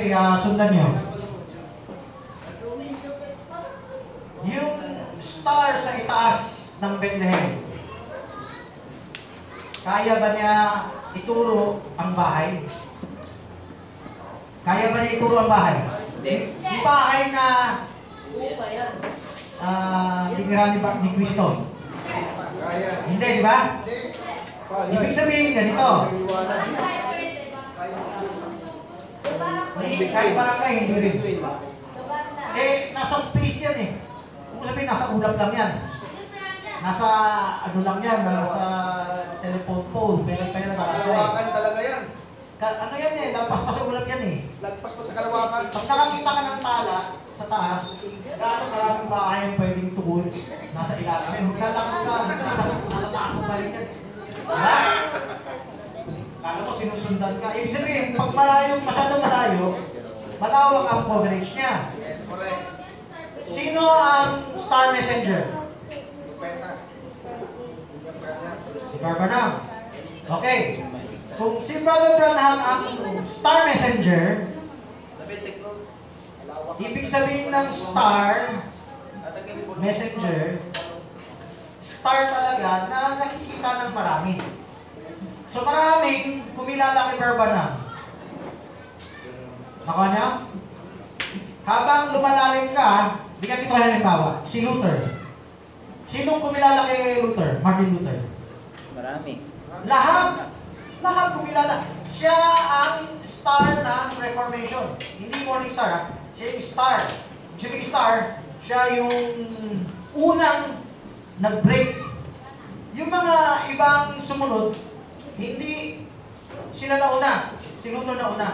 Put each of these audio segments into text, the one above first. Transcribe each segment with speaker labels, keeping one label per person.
Speaker 1: Okay, ah, sundan nyo. Yung star sa itaas ng Bethlehem, kaya ba niya ituro ang bahay? Kaya ba niya ituro ang bahay?
Speaker 2: Hindi.
Speaker 1: Yung bahay na
Speaker 2: yan.
Speaker 1: ah, tinira ni, Ba- ni Kristo.
Speaker 3: Kaya.
Speaker 1: Hindi, di ba? Ibig sabihin ganito. Hindi, kahit barangay, hindi rin. Eh, nasa space yan eh. Kung sabihin, nasa ulap lang yan. Nasa ano lang yan, nasa telephone pole, pero pa yan sa barangay.
Speaker 3: Kalawakan talaga yan.
Speaker 1: Ano yan eh, lampas pa sa ulap yan eh.
Speaker 3: Lagpas pa sa kalawakan.
Speaker 1: Pag nakakita ka ng tala sa taas, gaano karaming bahay ang pwedeng tugon nasa ilalim. Maglalakad ka, nasa, nasa taas mo pa rin yan. Diba? Kala mo sinusundan ka. Ibig sabihin, pag malayo, masyadong malayo, malawak ang coverage niya.
Speaker 3: Yes, correct.
Speaker 1: Sino ang star messenger? Si Barbanam. Okay. Kung si Brother Branham ang star messenger,
Speaker 3: ko.
Speaker 1: Ibig sabihin ng star messenger, star talaga na nakikita ng marami. So maraming kumilala kay Barbanam. Nakuha niya? Habang lumalalim ka, bigyan kita halimbawa, si Luther. Sinong kumilala kay Luther? Martin Luther.
Speaker 2: Marami.
Speaker 1: Lahat. Lahat kumilala. Siya ang star ng Reformation. Hindi morning star, ha? Siya yung star. Ibig star, siya yung unang nag-break. Yung mga ibang sumunod, hindi sila na una. Si Luther na una.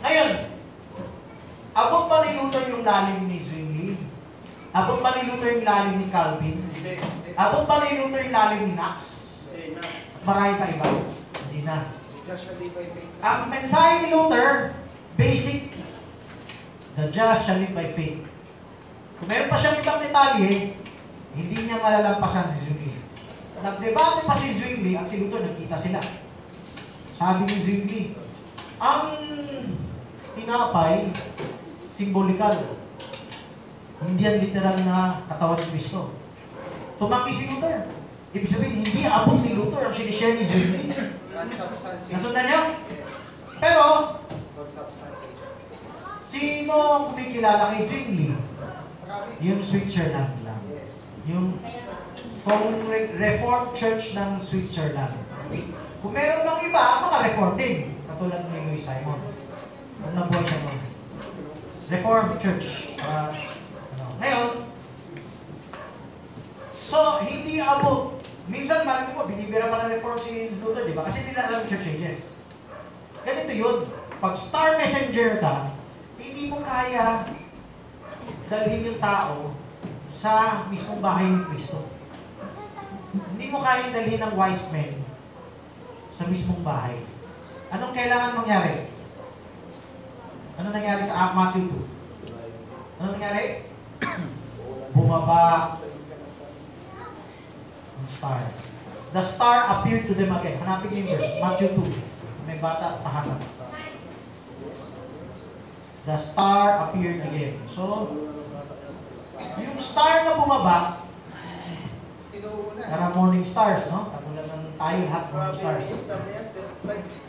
Speaker 1: Ngayon, abot pa ni Luther yung lalim ni Zwingli? Abot pa ni Luther yung lalim ni Calvin? Abot pa ni Luther yung lalim ni Knox? Marami pa iba. Hindi na. Ang mensahe ni Luther, basic. The just shall live by faith. Kung meron pa siyang ibang detalye, hindi niya malalampasan si Zwingli. Nagdebate pa si Zwingli at si Luther, nagkita sila. Sabi ni Zwingli, ang tinapay, simbolikal. Hindi yan literal na katawan ni Kristo. Tumangki si Luther. Ibig sabihin, hindi abot ni Luther ang sinishare ni Zwingli. Nasundan niya? Pero, sino ang kumikilala kay Zwingli? Yung Switzerland lang.
Speaker 3: Yes.
Speaker 1: Yung kung Re- Reformed Church ng Switzerland. Kung meron ng iba, mga Reformed din. Katulad ni Louis Simon. Kung nabuhay siya nun. Reformed Church. Ah, ano. Ngayon, so, hindi abot. Minsan, marinig mo, binibira pa ng Reformed si Luther, di ba? Kasi hindi na alam church ages. Ganito yun. Pag star messenger ka, hindi mo kaya dalhin yung tao sa mismong bahay ni Kristo. Hindi mo kaya dalhin ng wise men sa mismong bahay. Anong kailangan mangyari? Ano nangyari sa Matthew 2? Ano nangyari? Bumaba ang star. The star appeared to them again. Hanapin niyo yung verse. Matthew 2. May bata, tahanan. The star appeared again. So, yung star na bumaba,
Speaker 3: Tinuuna.
Speaker 1: para morning stars, no? Katulad ng tayo lahat morning stars.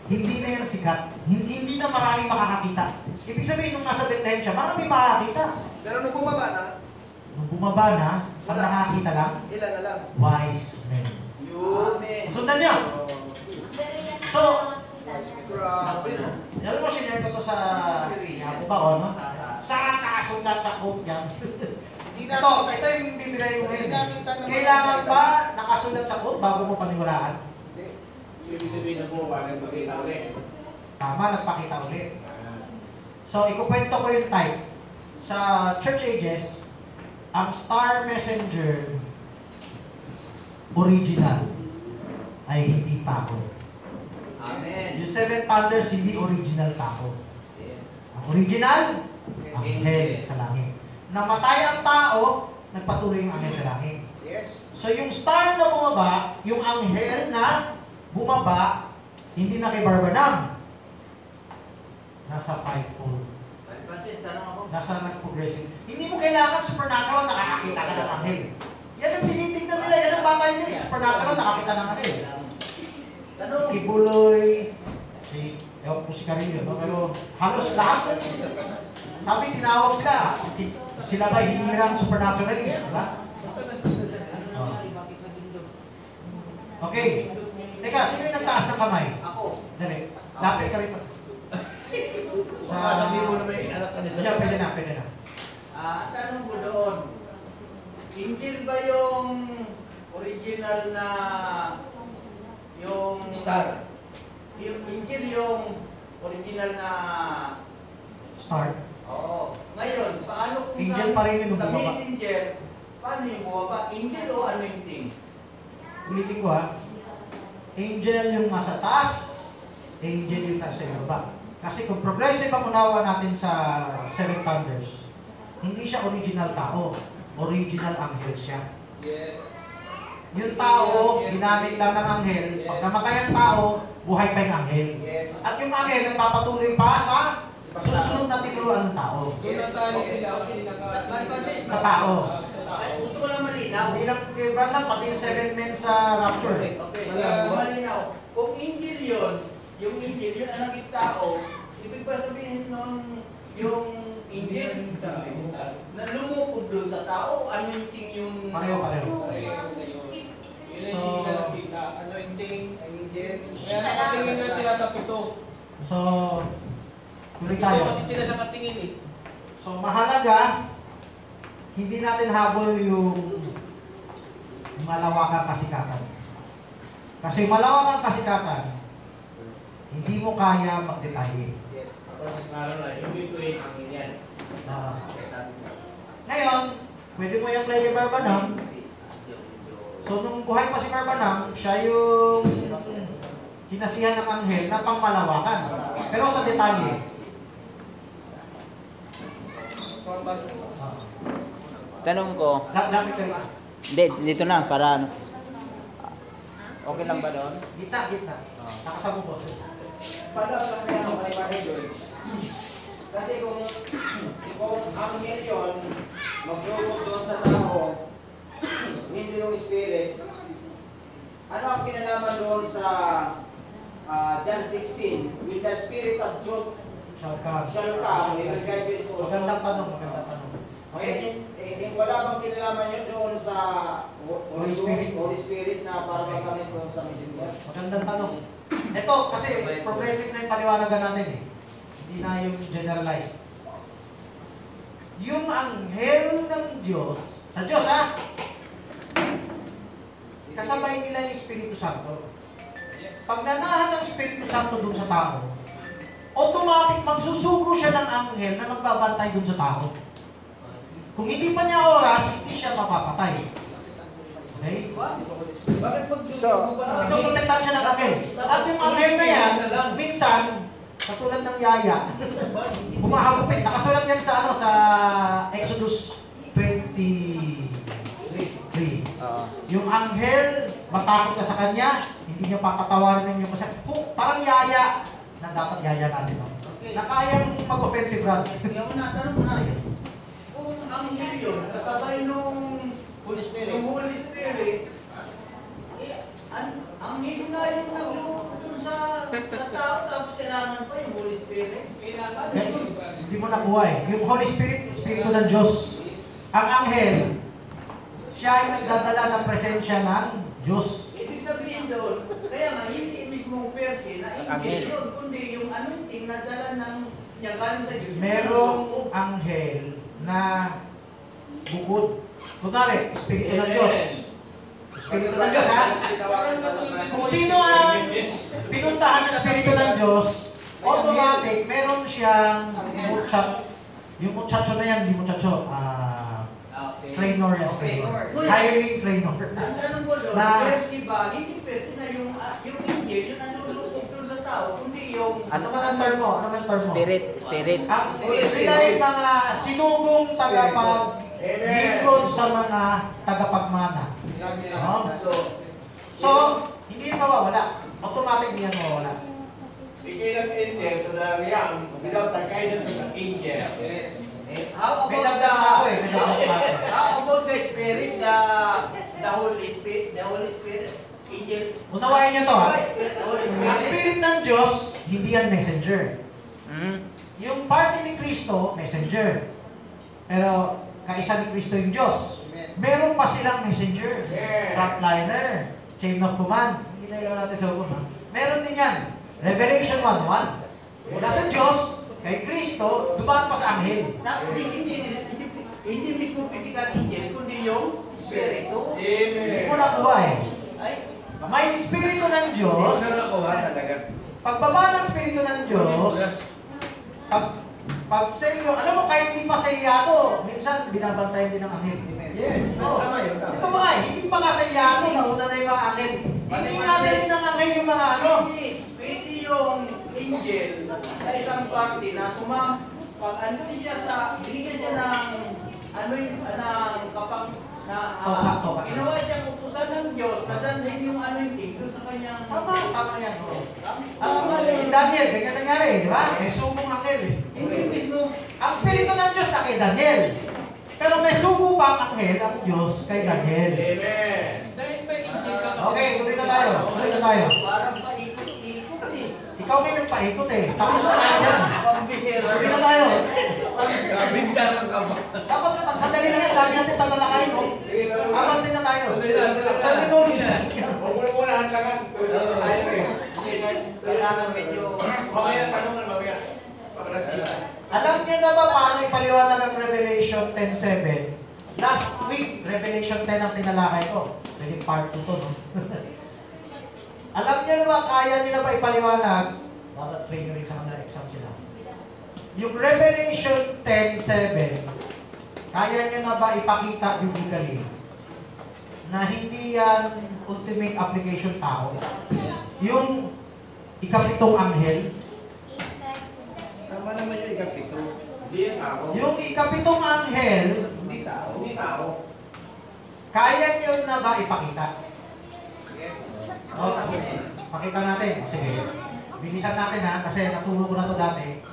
Speaker 1: Hindi na yan sikat. Hindi, hindi na marami makakakita. Ibig sabihin, nung nasa Bethlehem siya, marami makakakita.
Speaker 3: Pero nung bumaba na,
Speaker 1: Nung bumaba na, ang nakakita lang,
Speaker 3: ilan na lang.
Speaker 1: wise men.
Speaker 3: Yun.
Speaker 1: Sundan niya. So,
Speaker 3: Grabe. no?
Speaker 1: alam mo, sinare ko to sa Yapo ba, o, no? Saan nakasulat sa quote yan?
Speaker 3: Hindi
Speaker 1: Ito, ito yung bibigay
Speaker 3: Hindi
Speaker 1: ngayon. Kailangan ba nakasulat sa quote bago mo paniwalaan?
Speaker 3: Hindi.
Speaker 4: Ibig sabihin na po, parang magkita ulit.
Speaker 1: Tama, nagpakita ulit. So, ikukwento ko yung type. Sa church ages, ang star messenger original ay hindi tao.
Speaker 2: Amen.
Speaker 1: Yung seven thunders, hindi original tao.
Speaker 2: Yes.
Speaker 1: Ang original, anghel sa langit. Namatay ang tao, nagpatuloy yung anghel sa langit.
Speaker 3: Yes.
Speaker 1: So yung star na bumaba, yung anghel na bumaba, hindi na kay Barbanam. nasa fivefold. Nasa nag-progressive. Hindi mo kailangan supernatural, nakakakita ka ng anghel. Yan ang tinitignan nila, yan ang bata nila, supernatural, nakakita ng anghel.
Speaker 2: Tanong.
Speaker 1: Si Kibuloy, si, ewan ko si Carillo, no? pero halos lahat nun, sabi, tinawag sila, si- sila ba hinirang supernatural, eh, di ba? Oh. Okay. Teka, sino yung nagtaas ng kamay?
Speaker 3: Ako.
Speaker 1: Dali, lapit ka rito. Sa...
Speaker 4: Sabi mo na may anak ka
Speaker 1: Ayan, pwede na, pwede na.
Speaker 2: Ah, ang tanong ko doon, Injil ba yung original na yung
Speaker 4: Star.
Speaker 2: yung Injil yung original na
Speaker 1: Start.
Speaker 2: Oo. Ngayon, paano kung
Speaker 1: Angel
Speaker 2: sa,
Speaker 1: pa rin yun,
Speaker 2: sa
Speaker 1: bumaba.
Speaker 2: messenger, paano yung bumaba? Angel o anointing?
Speaker 1: Ulitin ko ha. Angel yung nasa taas, angel yung nasa ibaba. Kasi kung progressive ang unawa natin sa Seven Thunders, hindi siya original tao. Original anghel siya.
Speaker 4: Yes.
Speaker 1: Yung tao, ginamit lang ng anghel. Pag namatay ang tao, buhay pa yung anghel.
Speaker 3: Yes.
Speaker 1: At yung anghel, nagpapatuloy pa sa susunod na tinuruan ng tao.
Speaker 4: Naka...
Speaker 2: Pansin.
Speaker 1: Sa tao.
Speaker 4: Ah, Sa tao.
Speaker 2: Ay, gusto ko lang malinaw.
Speaker 1: Hindi lang kay Brandon, pati yung seven men sa rapture.
Speaker 2: Okay, okay.
Speaker 4: Malinaw.
Speaker 2: malinaw. Kung Injil yun, yung Injil, yun ang naging tao, ibig ba sabihin nun, yung Injil, na lumukod doon sa tao, anointing yung...
Speaker 1: Pareho, pareho.
Speaker 4: Yun
Speaker 1: So,
Speaker 4: ang ka nakita.
Speaker 3: Anointing, angel.
Speaker 4: Kaya nakatingin na sila sa pito.
Speaker 1: So, tuloy tayo.
Speaker 4: kasi sila nakatingin eh.
Speaker 1: So, mahalaga, hindi natin habol yung malawakang kasikatan. Kasi malawakang kasikatan, hindi mo kaya magdetalye.
Speaker 3: Yes.
Speaker 4: Tapos meron na, yung between ang yan.
Speaker 1: Ah. ngayon, pwede mo yung play kay Barbanam. So, nung buhay pa si Barbanam, siya yung kinasihan ng anghel na pangmalawakan. Pero sa detalye, ah,
Speaker 2: Tanong ko,
Speaker 1: lapit ka
Speaker 2: hindi, dito na, para ano. Okay lang ba doon?
Speaker 1: Gitna, gitna. Nakasabong po.
Speaker 4: Para sa kanya ako kay Pare George. Kasi kung kung ang yun, maglulog doon sa tao, hindi yung spirit, ano ang kinalaman doon sa ah, John 16? With the spirit of truth
Speaker 1: Shaka.
Speaker 4: shall come, he will guide you
Speaker 1: Magandang tanong, magandang tanong.
Speaker 4: Okay, eh, eh, eh, wala bang kinalaman yun doon sa Ho-
Speaker 1: Holy Spirit.
Speaker 4: Holy Spirit na para
Speaker 1: Okay.
Speaker 4: magamit doon sa messenger?
Speaker 1: Magandang tanong. Ito, kasi progressive na yung paliwanagan natin eh. Hindi na yung generalized. Yung anghel ng Diyos, sa Diyos ha, kasabay nila yung Espiritu Santo.
Speaker 4: Yes.
Speaker 1: Pag nanahan ng Espiritu Santo dun sa tao, automatic magsusugo siya ng anghel na magbabantay dun sa tao. Kung hindi pa niya oras, hindi siya mapapatay. Okay?
Speaker 3: Bakit pag
Speaker 2: So,
Speaker 1: Ito protektahan siya ng anghel. At yung anghel na yan, minsan, katulad ng yaya, humahagupit. Nakasulat yan sa ano sa Exodus 23.
Speaker 2: Oo.
Speaker 1: Yung anghel, matakot ka sa kanya, hindi niya patatawarin ng iyong kasal. Kung parang yaya, na dapat yaya natin. No?
Speaker 2: Okay.
Speaker 1: Na kayang mag-offensive rod.
Speaker 2: Yung na, tanong yun, kasabay nung
Speaker 4: Holy Spirit.
Speaker 2: yung Holy Spirit, eh, ang, ang Injil nga yung naglulog dun sa, sa tao, tapos kailangan pa yung Holy Spirit.
Speaker 1: Eh, Hindi mo nakuha eh. Yung Holy Spirit, Espiritu ng Diyos. Ang anghel, siya ay nagdadala ng presensya ng Diyos.
Speaker 2: Ibig sabihin doon, kaya nga hindi mismong perse na Angel. Yun, kundi yung anointing na dala ng niya galing sa Diyos.
Speaker 1: Merong anghel na bukod. Kunwari, Espiritu ng Diyos. Espiritu ng Diyos, ha? Kung sino ang pinuntahan ng Espiritu ng Diyos, automatic, meron siyang muchacho. Yung muchacho na yan, hindi muchacho. Ah. Claynor yan, Claynor. Hiring Claynor.
Speaker 2: Ang tanong ko
Speaker 1: Na-
Speaker 2: perse ba? Hindi perse na yung, ah, yung Injil, yung nanulusok doon sa tao, kundi yung...
Speaker 1: Ano man ang term mo? Ano man ang term mo?
Speaker 2: Spirit, spirit.
Speaker 1: Ang sila ay mga sinugong tagapag lingkod sa mga tagapagmana. No?
Speaker 2: So,
Speaker 1: So, hindi yan mawawala. Automatic hindi yan mawawala.
Speaker 4: They cannot enter to the realm without the guidance of the angel.
Speaker 3: Yes.
Speaker 2: Eh, How about the,
Speaker 1: ako eh,
Speaker 2: how about the Spirit, the, the Holy Spirit, the Holy Spirit, angel?
Speaker 1: Unawain niyo to, ha? Ang
Speaker 2: Spirit.
Speaker 1: ng Diyos, hindi yan messenger.
Speaker 2: Hmm?
Speaker 1: Yung parte ni Kristo, messenger. Pero kaisa ni Kristo yung Diyos.
Speaker 3: Amen.
Speaker 1: Meron pa silang messenger.
Speaker 4: Yeah.
Speaker 1: Frontliner. Chain of command. Hindi na ilaw natin sa hukom, ha? Meron din yan. Revelation 1.1. Mula sa Diyos, kay Kristo, dumaan pa sa anghel.
Speaker 2: Hindi, hindi, hindi, hindi mismo physical angel, kundi yung Espiritu.
Speaker 1: Hindi
Speaker 4: Amen.
Speaker 1: mo nakuha eh.
Speaker 2: Ay,
Speaker 1: May Espiritu ng Diyos.
Speaker 3: talaga.
Speaker 1: Pagbaba ng Espiritu ng Diyos, pag, pag selyo, alam mo kahit hindi pa selyado, minsan binabantayan din ng anghel.
Speaker 3: Yes.
Speaker 1: Oo.
Speaker 3: Tama yun. tama.
Speaker 1: Ito ba nga, eh, hindi pa nga selyado, nauna na yung mga anghel. Iniingatan din ng anghel yung mga ano.
Speaker 2: Hindi, pwede yung angel sa isang parte na suma, pag ano siya sa, binigyan siya ng, ano yung, ng kapang, na, ah,
Speaker 1: Toka,
Speaker 2: ginawa siyang utusan ng Diyos, na dalhin yung anointing doon sa kanyang,
Speaker 1: Tama, tama yan. oo.
Speaker 2: Tama
Speaker 1: Ah, si Daniel, ganyan nangyari, di ba? May sumong anghel eh.
Speaker 2: Hindi mismo,
Speaker 1: Ang Espiritu ng Diyos na kay Daniel. Pero may sugo pa ang anghel ang Diyos kay Daniel.
Speaker 4: Amen.
Speaker 1: Okay, tuloy na tayo. Tuloy na tayo.
Speaker 2: parang paikot-ikot eh.
Speaker 1: Ikaw may nagpaikot eh. Tapos na tayo dyan.
Speaker 2: Pambihira.
Speaker 1: Tuloy na tayo.
Speaker 3: Binta ng kaba.
Speaker 1: Tapos sa sandali lang yan, dami natin tatalakayin. Oh. Abante na tayo. Terminology.
Speaker 4: Huwag mo na muna hanggangan.
Speaker 2: Kailangan medyo,
Speaker 4: Mamaya tanungan mamaya.
Speaker 1: Alam niyo na ba paano ipaliwanag ang Revelation 10.7? Last week, Revelation 10 ang tinalakay ko. Pwede part 2 to, no? Alam niyo na ba, kaya niyo na ba ipaliwanag? Dapat free nyo rin sa mga exam sila. Yung Revelation 10.7, kaya niyo na ba ipakita biblically na hindi yan ultimate application tao? Yung ikapitong anghel,
Speaker 3: Tama naman yung ikapito.
Speaker 4: Hindi yan ako.
Speaker 1: yung ikapitong anghel,
Speaker 3: Hindi tao.
Speaker 4: Hindi tao.
Speaker 1: Kaya niyo na ba ipakita?
Speaker 3: Yes.
Speaker 1: Oh, pakita natin. Sige. Bilisan natin ha, kasi naturo ko na to dati.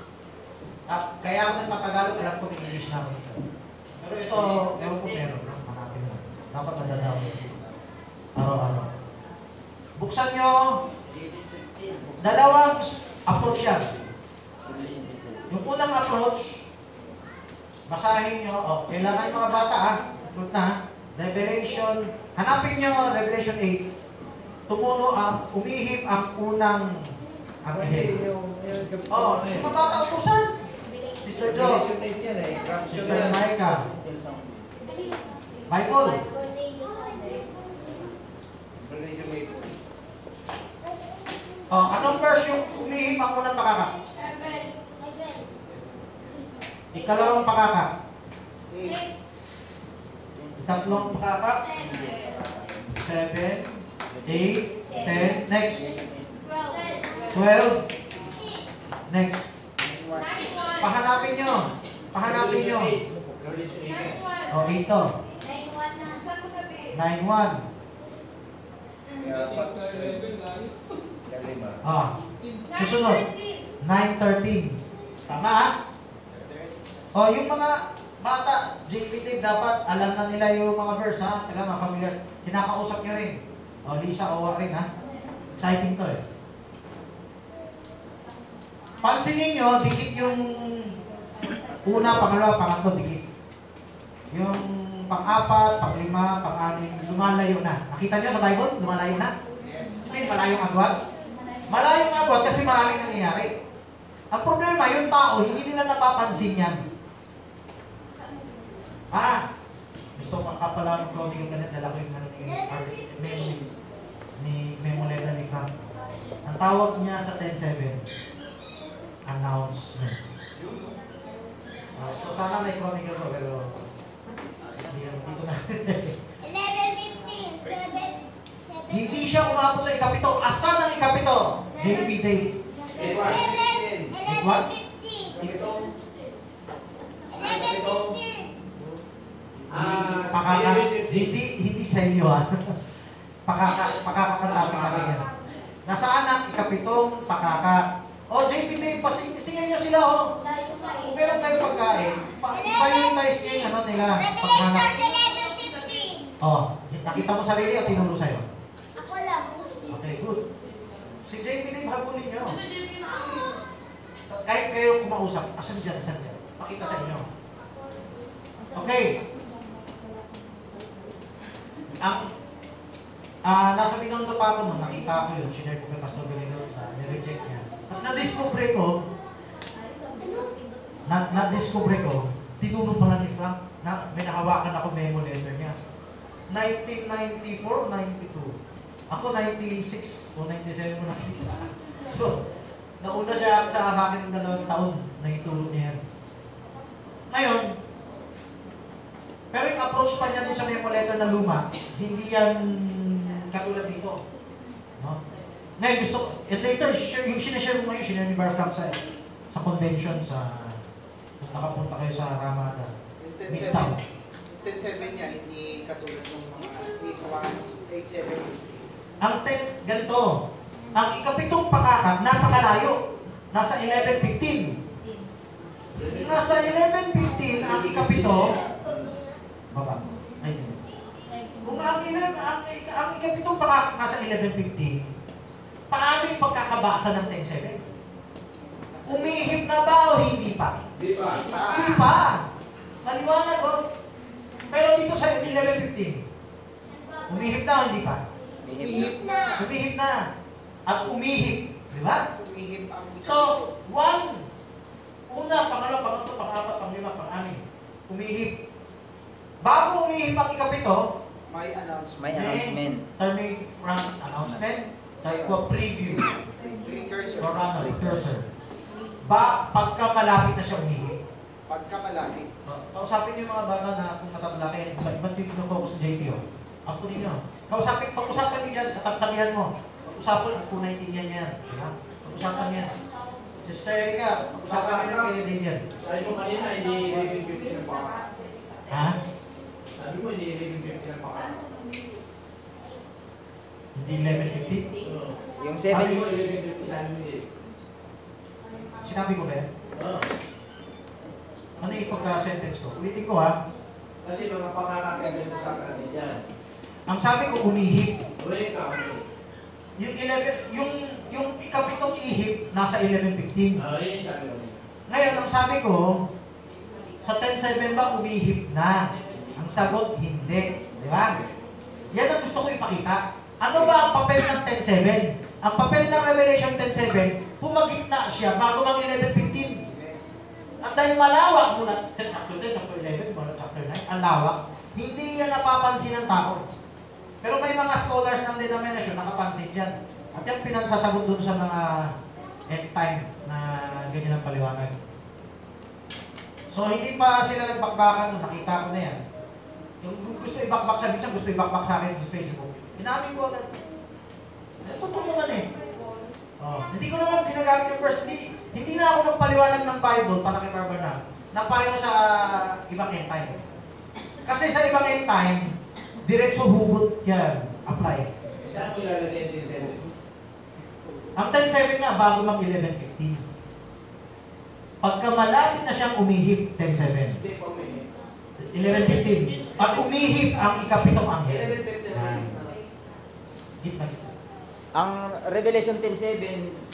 Speaker 1: At kaya ako nagpatagalog, alam ko may English na ako dito. Pero ito, ewan ko meron. Hanapin mo. Dapat nadalaw. Araw-araw. Buksan nyo. Dalawang approach yan. Yung unang approach, basahin nyo. Oh, kailangan yung mga bata ha. Fruit na ha. Revelation, hanapin nyo Revelation 8. Tumuno ang, umihip ang unang anghel. Oh, yung mga bata utusan. Sister Jo,
Speaker 3: Revelation 8 yan eh.
Speaker 1: Sister. Micah,
Speaker 3: 8.
Speaker 1: Oh, anong verse yung umihip ang unang pakaka? Ikalawang pakaka. Ikatlong pakaka. Seven, eight, ten, next. Twelve, next. Pahanapin nyo. Pahanapin nyo. Oh, ito. Nine, one.
Speaker 3: Apat. Kalima.
Speaker 1: Ah, susunod. 9.13. Tama ah? O, yung mga bata, JP Dave, dapat alam na nila yung mga verse ha. Kailangan mga familiar. Kinakausap nyo rin. O, Lisa, Owa rin ha. Exciting to eh. Pansinin nyo, dikit yung una, pangalawa, pangatlo, dikit. Yung pang-apat, pang-lima, pang-anim, lumalayo na. Nakita nyo sa Bible? Lumalayo na?
Speaker 3: Yes.
Speaker 1: Sabihin, malayong agwat? Malayong agwat kasi maraming nangyayari. Ang problema, yung tao, hindi nila napapansin yan. Ah, gusto ko ka pala ng clothing ganit, dala ko yung ano ni memo ni memo letter ni Frank. Ang tawag niya sa 10.7, announcement. Ah, so sana may chronicle ko, pero hindi dito na. Hindi siya umabot sa ikapito. Asan ang ikapito? JP Dave.
Speaker 4: Ah,
Speaker 1: Pakaka, hindi, hindi sa inyo ha. Pakaka, pakakakantapin natin yan. Nasaan ang ikapitong pakaka? O, JP Dave, pasingin niyo sila, oh. Kung meron kayong pagkain, pa- i-prioritize niyo yung ano nila.
Speaker 5: Revelation
Speaker 1: Paghanap.
Speaker 5: 11.15.
Speaker 1: Oh, nakita mo sarili at tinuro sa'yo.
Speaker 5: Ako lang.
Speaker 1: Okay, good. Si JP Dave, habulin niyo. Kahit kayo kumausap, asan dyan, asan dyan. Pakita sa inyo. Okay. Ang, ah, nasa Binondo pa ako nung nakita ko yun, sinare ko kay Pastor Benito sa nireject. Tapos na-discover ko, na, na-discover ko, tinuro pala ni Frank na may nahawakan ako memo letter niya. 1994 o 92? Ako 96 o 97 ko nakita. So, nauna siya sa, sa akin ng dalawang taon na ituro niya. Ngayon, pero yung approach pa niya dun sa memo letter na luma, hindi yan katulad dito. No? Ngayon gusto ko, and later, share, yung sinashare mo ngayon, sinare ni Bar Frank sa, sa convention, sa, kung nakapunta kayo sa Ramada. Midtown.
Speaker 3: 10-7 10-7 niya, hindi katulad ng mga hindi kawakan 8-7.
Speaker 1: Ang ten, ganito, ang ikapitong pakakap, napakalayo. Nasa 11.15. Nasa 11.15, ang ikapito, baba. Ay. Kung ang, ilan, ang, ang ikapitong pakakap nasa 11.15, paano yung pagkakabaksa ng 10.7? Umihip na ba o hindi pa?
Speaker 4: Di ba?
Speaker 1: Hindi pa. Maliwanag oh. Pero dito sa 11.15, umihip na o hindi pa?
Speaker 3: Umihip
Speaker 5: Na.
Speaker 1: Umihip na. At umihip. Di ba?
Speaker 3: Umihip ang
Speaker 1: So, one, una, pangalawa, pangatlo, pangapat, panglima, pang-anim. Umihip. Bago umihip ang ikapito,
Speaker 3: may announcement.
Speaker 6: May announcement.
Speaker 1: turning from announcement, sabi ko, preview.
Speaker 3: Precursor.
Speaker 1: Or ano, cursor. Ba, pagka malapit na siya umihip.
Speaker 3: Pagka malapit.
Speaker 1: Kausapin niyo yung mga bata na kung matatalaki, iba ibang team focus ng JPO. Ako ninyo. Kausapin, pag-usapan niyo dyan, katagtabihan mo. Pag-usapan, kung naintindihan niya yan. di ba? Pag-usapan niya. Sister Erika, pag-usapan niyo rin kay David.
Speaker 4: Sabi mo kanina, hindi 11.50 ng paka.
Speaker 1: Ha?
Speaker 4: Sabi mo, hindi 11.50 ng paka.
Speaker 1: Hindi 11.50?
Speaker 6: Yung
Speaker 4: Sabi
Speaker 6: 7,
Speaker 4: mo, 11.50, sabi mo eh.
Speaker 1: Sinabi ko ba yan?
Speaker 4: Oo.
Speaker 1: Ano yung pagka-sentence ko? Ulitin ko ha.
Speaker 4: Kasi mga pakakakagay mo sa kanila.
Speaker 1: Ang sabi ko, umihip.
Speaker 4: Ulit ka.
Speaker 1: Yung 11, yung, yung ikapitong ihip, nasa 11.15.
Speaker 4: Ah, yun yung sabi ko.
Speaker 1: Ngayon, ang sabi ko, sa 10.7 ba umihip na? Ang sagot, hindi. Di ba? Yan ang gusto ko ipakita. Ano ba ang papel ng 10.7? Ang papel ng Revelation 10.7, pumagitna siya bago mag 11.15. At dahil malawak muna, chapter 10, chapter 11, mula chapter 9, ang lawak, hindi yan napapansin ng tao. Pero may mga scholars ng denomination nakapansin dyan. At yan pinagsasagot dun sa mga end time na ganyan ang paliwanag. So hindi pa sila nagbakbakan nung nakita ko na yan. Yung gusto ibakbak sa minsan, gusto ibakbak sa akin sa Facebook. Inamin ko agad. Eh, totoo naman eh. Oh, hindi ko naman ginagamit yung verse. Hindi, hindi na ako magpaliwanag ng Bible para kay Barbara na pareho sa ibang end time. Kasi sa ibang end time, diretso hugot yan. Apply.
Speaker 4: Saan mo ilalagay yung 10.7?
Speaker 1: Ang 10.7 nga, bago mag 11.15. Pagka malapit na siyang umihip, 10.7.
Speaker 2: Hindi pa may.
Speaker 1: 11.15. At umihip ang ikapitong anghel.
Speaker 2: 11.50
Speaker 1: Yan. Gitna, gitna.
Speaker 6: ang Revelation 10.7,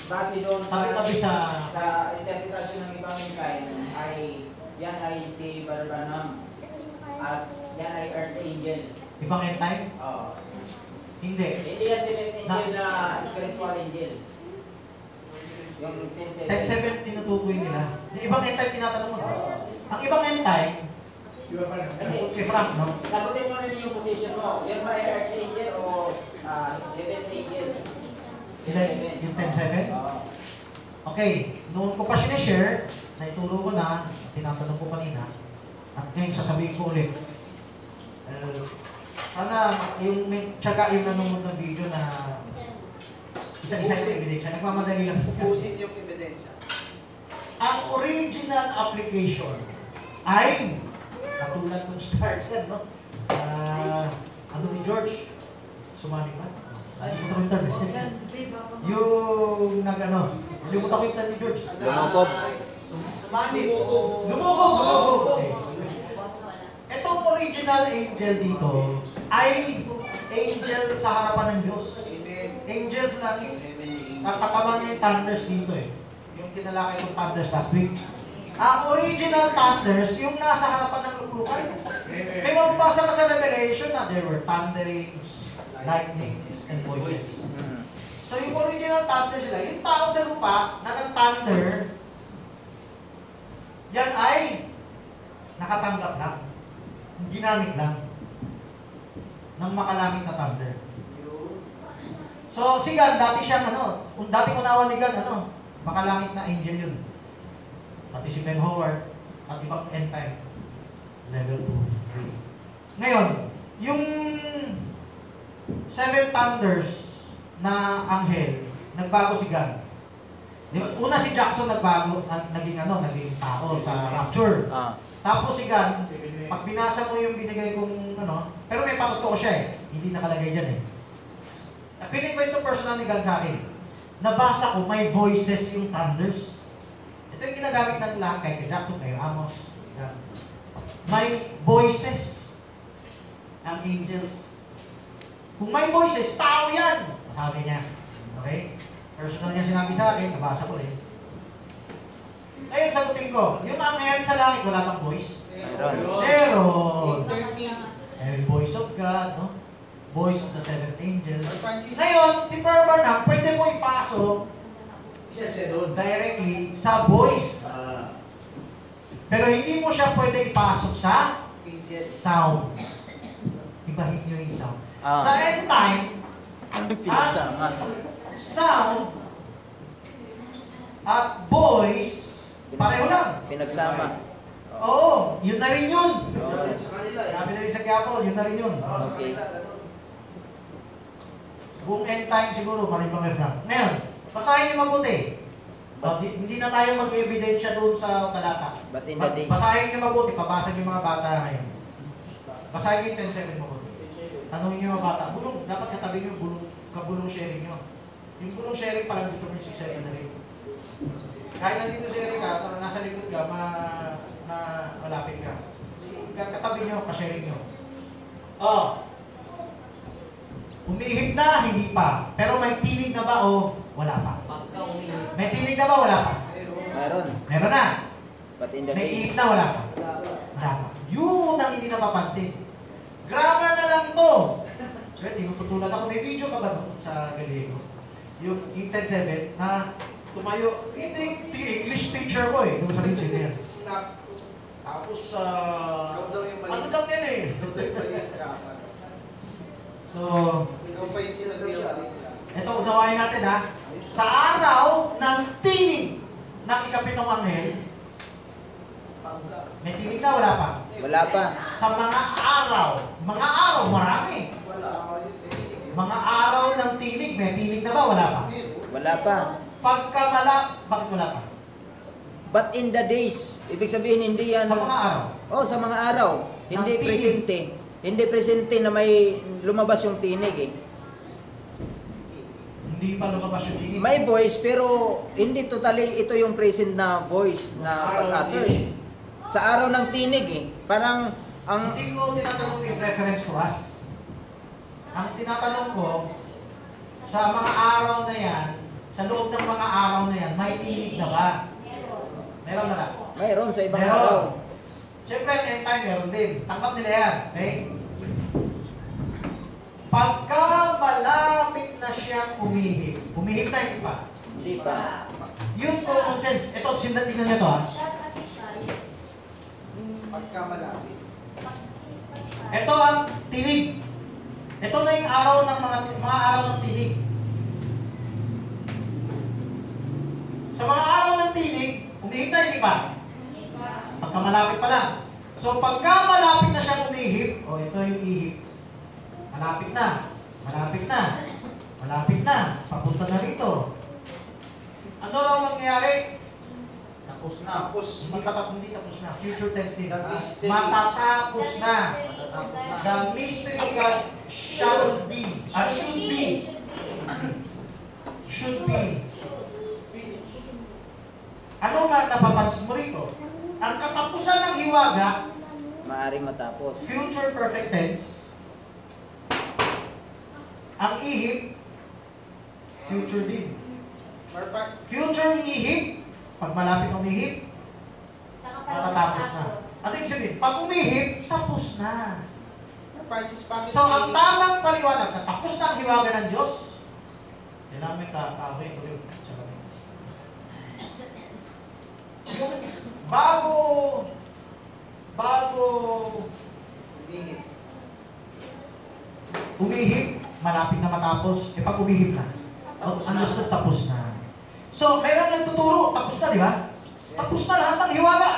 Speaker 6: base doon sa,
Speaker 1: Tabi-tabi sa...
Speaker 6: sa interpretation ng ibang kind, ay yan ay si Barbanam at yan ay Archangel.
Speaker 1: Ibang end time?
Speaker 6: Oo.
Speaker 1: Hindi.
Speaker 6: Hindi yan si Angel na spiritual angel. Yung 10.7.
Speaker 1: 10.7 tinutukoy nila. Yung ibang end time tinatanong mo. Ang ibang end time,
Speaker 4: Di ba parang?
Speaker 6: Hindi.
Speaker 1: Kay Frank, no?
Speaker 6: Sagutin mo rin yung position mo. Yan ba ay Archangel o uh, Heaven Angel?
Speaker 1: Ilan- Yung 10.7?
Speaker 6: Oo.
Speaker 1: Okay, noon ko pa sinishare, naituro ko na, tinatanong ko kanina, at ngayon sasabihin ko ulit. Uh, sana yung may tiyaga yung nanonood ng video na isa-isa yung ebidensya, nagmamadali lang.
Speaker 3: Ubusin yung ebidensya.
Speaker 1: Ang original application ay katulad ng start yan, no? Ah, ano ni George? Sumali ba? Ay, ito yung. Yung nag ano, Limutan ko yung plan ni George.
Speaker 4: Lumukob.
Speaker 2: Sumani.
Speaker 1: Lumukog! Okay. Itong original angel dito ay angel sa harapan ng Diyos.
Speaker 3: Amen.
Speaker 1: Angel sa langit. Tatakaman niya yung thunders dito eh. Yung tinalakay kong thunders last week. Ang original thunders, yung nasa harapan ng luklukay. May mababasa ka sa Revelation na there were thunderings, lightnings, and voices. So yung original thunder sila, yung tao sa lupa na nag-thunder, yan ay nakatanggap lang. Ginamit lang ng makalangit na thunder. So si God, dati siyang ano, kung dati unawa ni God, ano, makalangit na angel yun. Pati si Ben Howard at ibang end time. Level 2, 3. Ngayon, yung seven thunders na anghel, nagbago si God. Di ba? Una si Jackson nagbago, nag- naging ano, naging tao sa rapture.
Speaker 4: Ah.
Speaker 1: Tapos si God, pag binasa mo yung binigay kong ano, pero may patotoo siya eh. Hindi nakalagay dyan eh. Kinikwento personal ni God sa akin. Nabasa ko, may voices yung thunders. Ito yung ginagamit ng lahat, kay kay Jackson, kayo Amos. yan. May voices ang angels. Kung may voices, tao yan! Sabi niya. Okay? Personal niya sinabi sa akin, nabasa ko rin. Ngayon, sagutin ko, yung anghel sa langit, wala bang voice?
Speaker 4: Meron.
Speaker 1: Meron. Eh, voice of God, no? Voice of the seventh angel. Ngayon, si Pearl Barnum, pwede mo ipasok
Speaker 2: Isa siya doon.
Speaker 1: directly sa voice.
Speaker 2: Ah.
Speaker 1: Pero hindi mo siya pwede ipasok sa
Speaker 3: Angel.
Speaker 1: sound. Ibahin nyo yung sound.
Speaker 4: Ah.
Speaker 1: Sa end time,
Speaker 4: Pinagsama.
Speaker 1: sound at voice, pareho lang.
Speaker 4: Pinagsama.
Speaker 1: Oo, yun na rin yun.
Speaker 3: Eh.
Speaker 1: Sabi na rin sa Quiapo, yun na rin yun.
Speaker 4: Okay.
Speaker 1: Buong end time siguro, maribang Efram. Ngayon, basahin niyo mabuti. Uh, di- hindi na tayo mag-evidensya doon sa talata.
Speaker 4: But in the days.
Speaker 1: basahin niyo mabuti, pabasa niyo mga bata ngayon. Basahin niyo yung 10.7 mabuti. Tanungin niyo mga bata, bulong, dapat katabi niyo bulong, kabulong sharing niyo. Yung bulong sharing parang dito mo yung 6.7 na rin. Kahit nandito si Erika, na nasa likod ka, ma, na malapit ka. Si- Katabi niyo, ka-sharing niyo. Oh, Umihip na, hindi pa. Pero may tinig na ba o wala pa? May tinig na ba, wala pa?
Speaker 4: Meron.
Speaker 1: Meron na.
Speaker 4: But in the
Speaker 1: May ihip na, wala pa? Wala pa. Yun ang hindi napapansin. Grammar na lang to. Sir, tinututulan ako. May video ka ba doon sa Gallego? Yung, yung 10.7 na tumayo. Ito yung English teacher ko eh. Doon sa Lindsay na yan.
Speaker 3: Nak-
Speaker 1: Tapos, ah,
Speaker 3: mali.
Speaker 1: ano lang yan eh. So, ito, unawain natin ha. Sa araw ng tinig ng ikapitong anghel, may tinig na, wala pa.
Speaker 4: Wala pa.
Speaker 1: Sa mga araw, mga araw, marami. Mga araw ng tinig, may tinig na ba? Wala pa.
Speaker 4: Wala pa.
Speaker 1: Pagka mala, bakit wala pa?
Speaker 4: But in the days. Ibig sabihin hindi yan.
Speaker 1: Sa mga araw.
Speaker 4: Oh, sa mga araw. Hindi presente. Hindi presente na may lumabas yung tinig eh.
Speaker 1: Hindi pa lumabas yung tinig.
Speaker 4: May voice pero hindi totally ito yung present na voice na pag-utter. Sa araw ng tinig eh. Parang ang
Speaker 1: Hindi ko tinatanong yung reference to us. Ang tinatanong ko, sa mga araw na yan, sa loob ng mga araw na yan, may tinig na ba? Meron na lang.
Speaker 4: mayroon sa ibang
Speaker 1: Meron.
Speaker 4: araw.
Speaker 1: Siyempre, end time meron din. Tanggap nila yan. Okay? Pagka malapit na siyang umihip, umihip na hindi pa.
Speaker 4: Hindi pa.
Speaker 1: Yung common sense, ito, sindan tingnan niyo to ha.
Speaker 3: Pagka malapit.
Speaker 1: Ito ang tinig. Ito na yung araw ng mga, mga araw ng tinig. Sa mga araw ng tinig, umihip na hindi pa. Pagka malapit pa lang. So pagka malapit na siyang umihip, o ito yung ihip, malapit na, malapit na, malapit na, papunta na rito. Ano raw mangyayari?
Speaker 2: Tapos na.
Speaker 3: Tapos,
Speaker 1: Hindi tapos, hindi tapos na. Future tense din.
Speaker 2: The mystery.
Speaker 1: Matatapos na. The mystery of God shall be. Ah, should be. Should be. ma- napapansin mo rito, ang katapusan ng hiwaga,
Speaker 4: Maaring matapos.
Speaker 1: future perfect tense, ang ihip, future
Speaker 3: pa-
Speaker 1: Future ihip, pag malapit ang ihip,
Speaker 5: Saka pa
Speaker 1: matatapos na. Ano ibig sabihin? Pag umihip, tapos na. So, ang tamang paliwanag na tapos na ang hiwaga ng Diyos, kailangan may kakahoy ko yun. sa kanya. Bago, bago
Speaker 3: Umihip.
Speaker 1: umihip, malapit na matapos. Eh, pag umihip na, ang ko tapos na. So, meron nagtuturo, tapos na, di ba? Tapos na lahat ng hiwaga.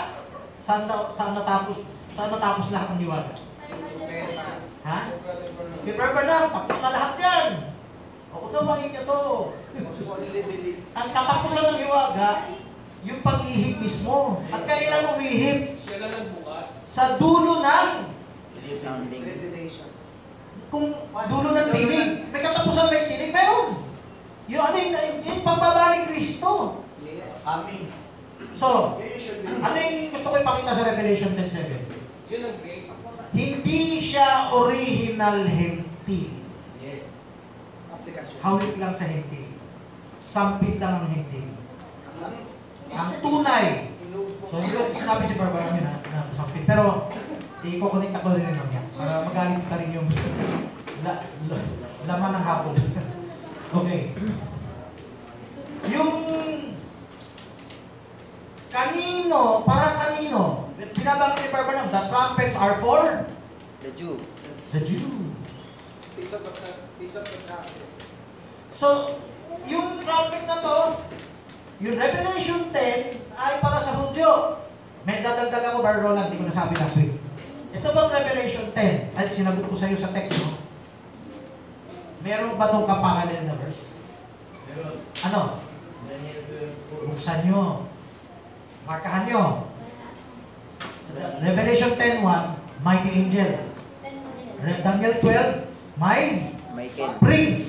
Speaker 1: Saan, na, saan natapos, saan natapos lahat ng hiwaga? Ha? Brother Bernard, tapos na lahat yan. O, unawain niyo to. Ang katapusan ng hiwaga, yung pag-ihip mismo. At kailan umihip? Sa dulo ng,
Speaker 4: Sounding.
Speaker 1: Kung dulo ng tinig. May katapusan ba yung tinig? Meron. Yung ano yung, yung pagbaba ni Kristo.
Speaker 3: Yes.
Speaker 2: Amin.
Speaker 1: So, ano yung gusto ko ipakita sa Revelation 10.7?
Speaker 2: Yun ang great.
Speaker 1: Hindi siya original hentil.
Speaker 2: Yes.
Speaker 3: Aplikasyon.
Speaker 1: Hawik lang sa hentil. Sampit lang ang hentil. Ang tunay. So, sinabi si Barbara yun ha, na sampit. Pero, i-connect ako rin naman yan. Para magalit pa rin yung la, la, laman ng hapon. okay. Yung kanino, para kanino, binabanggit ni Barbara, the trumpets are for
Speaker 4: The Jew.
Speaker 1: the Jews.
Speaker 3: Piece of the piece of the trumpet.
Speaker 1: So, yung trumpet na to, yung Revelation 10 ay para sa Hudyo. May dadagdag ako, Bar Roland, hindi ko nasabi last week. Ito bang Revelation 10? At sinagot ko sa iyo sa text mo. Meron ba itong kaparallel na verse?
Speaker 2: Meron.
Speaker 1: Ano?
Speaker 2: Daniel 12.
Speaker 1: Buksan nyo. Markahan nyo. Revelation 10.1, mighty angel. Daniel 12, my
Speaker 4: Michael.
Speaker 1: prince.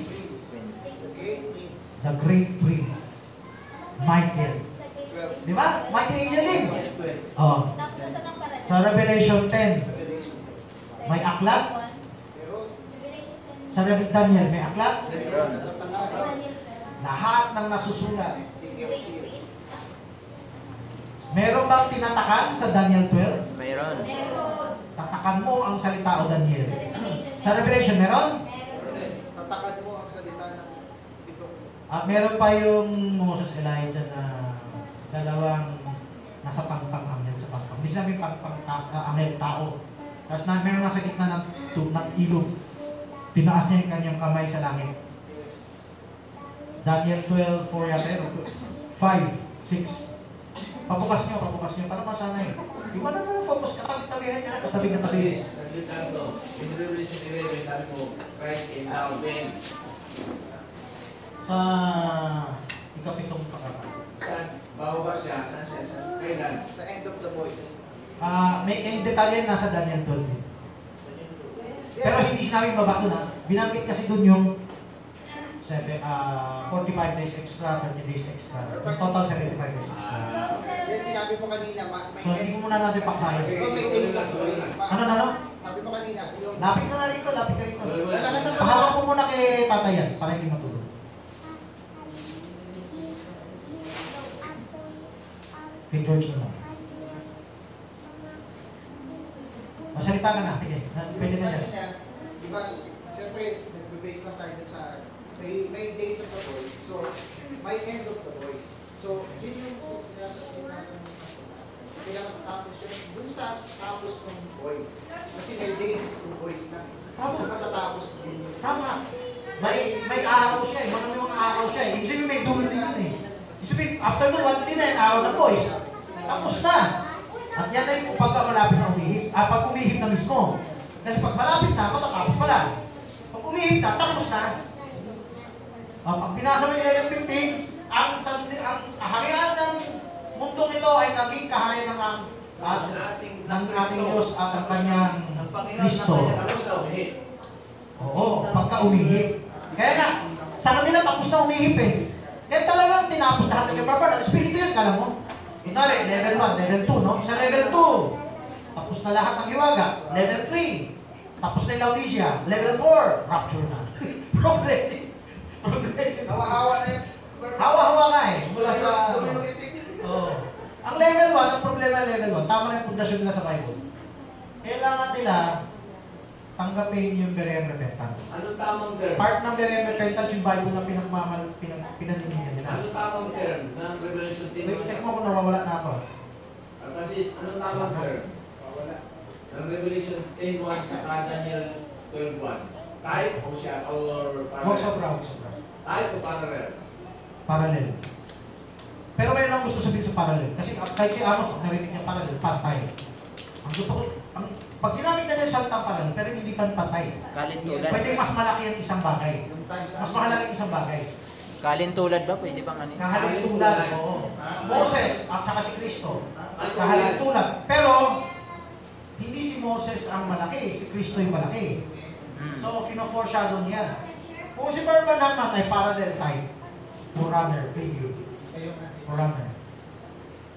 Speaker 3: The great prince.
Speaker 1: The great prince. Michael. Di ba? Mighty angel din.
Speaker 2: Daniel 12.
Speaker 1: Oh. Sa Revelation 10,
Speaker 3: Revelation.
Speaker 1: May aklat.
Speaker 3: Pero,
Speaker 1: Sa Daniel, may aklat.
Speaker 4: Meron.
Speaker 1: Lahat ng nasusulat. Meron bang tinatakan sa Daniel 12?
Speaker 4: Mayroon.
Speaker 1: Tatakan mo ang salita o Daniel. Sa
Speaker 5: Sa
Speaker 1: Revelation, meron?
Speaker 3: Tatakan mo ang salita ng ito.
Speaker 1: At meron pa yung Moses Elijah na dalawang nasa pangpang anghel sa pangpang. Hindi sinabi pangpang ta- uh, anghel tao. Tapos na, meron nasa gitna ng, tu- ng ilog. Tinaas niya yung kanyang kamay sa langit. Daniel 12, 4 yata yun. 5, 6. Pabukas niyo, pabukas niyo. Para masanay. Iba na mo focus, katabi-tabihan niya na, katabi-katabi.
Speaker 2: To. In Revelation 11, sabi mo, Christ came down when?
Speaker 1: Sa ikapitong pagkakal.
Speaker 2: Saan? Bababa siya? Saan siya? Saan? Kailan?
Speaker 3: Sa end of the voice.
Speaker 1: Ah, may yung detalye nasa Daniel 12. Pero hindi sinabing baba doon ha. Binanggit kasi doon yung seven, ah 45 days extra, 30 days extra. Yung total 75 days extra.
Speaker 3: Yan sinabi mo kanina,
Speaker 1: So hindi mo muna natin?
Speaker 3: Ma-
Speaker 1: Ano na no?
Speaker 3: Sabi mo kanina.
Speaker 1: Lapit ka na rito, lapit ka rito. Pahawak mo muna kay tatay yan para hindi matulog. Kay George mo na. Masalita ka na, sige. Pwede na yan.
Speaker 3: Di ba, siyempre, nagbe-base lang tayo sa, may, may days of the voice. So, may end of the voice. So, yun yung sinasabi ng kailangan matapos yun. Dun sa tapos ng voice. Kasi may days yung voice na.
Speaker 1: Tama.
Speaker 3: Matatapos din.
Speaker 1: Tama. May may araw siya eh. Mga mga araw siya eh. Ibig sabihin may dulo din yun eh. Ibig sabihin, after nun, one din na araw ng boys. Tapos na. At yan ay kung pagka malapit na umihip. Ah, pag umihip na mismo. Kasi pag malapit na, matatapos pala. Pag umihip na, tapos na. Ah, pag pinasa mo yung 11.15, ang, ang kaharian ng mundong ito ay naging kaharian ng ang at, ng ating Diyos at ang kanyang Kristo. Oo, pagka umihip. Kaya nga, sa kanila tapos na umihip eh. Kaya talagang tinapos lahat ng Barbara. Espiritu yan, kala mo? Kunwari, level 1, level 2, no? Sa level 2, tapos na lahat ng hiwaga. Level 3, tapos na yung Laodicea. Level 4, rapture na. Progressive. Progressive.
Speaker 3: Hawa-hawa na yun.
Speaker 1: Hawa-hawa nga eh. Mula sa...
Speaker 3: Domino.
Speaker 1: Oo. Ang level 1, ang problema ng level 1, tama na yung pundasyon nila sa Bible. Kailangan nila tanggapin yung Berean repentance.
Speaker 4: Ano tamang term?
Speaker 1: Part ng Berean repentance yung Bible na pinagmamal, pinag, pinanindigan nila.
Speaker 4: Ano tamang term ng Revelation 10?
Speaker 1: Wait, check mo kung nawawala na ako.
Speaker 4: Ah, Kasi ano tamang term?
Speaker 3: Wala.
Speaker 4: Ng Revelation 10.1 sa Daniel 12.1. Type o siya or
Speaker 1: Huwag
Speaker 4: parallel?
Speaker 1: sobra, huwag sobra.
Speaker 4: Type o parallel?
Speaker 1: Parallel. Pero mayroon lang gusto sabihin sa parallel. Kasi kahit si Amos, pag narinig niya parallel, pantay. Ang gusto ko, ang, pag ginamit na niya salitang parallel, pero hindi pa pantay.
Speaker 7: Kalintulad.
Speaker 1: Pwede mas malaki ang isang bagay.
Speaker 3: Yung times
Speaker 1: Mas mahalaga ang isang bagay.
Speaker 7: Kalintulad ba? Pwede bang ano?
Speaker 1: Kahalin tulad. Oo. Moses at saka si Kristo. Kahalin tulad. Pero, hindi si Moses ang malaki, si Kristo yung malaki.
Speaker 7: Hmm.
Speaker 1: So, fino-foreshadow niya. Kung si Barba naman ay parallel type, forerunner, preview, forerunner.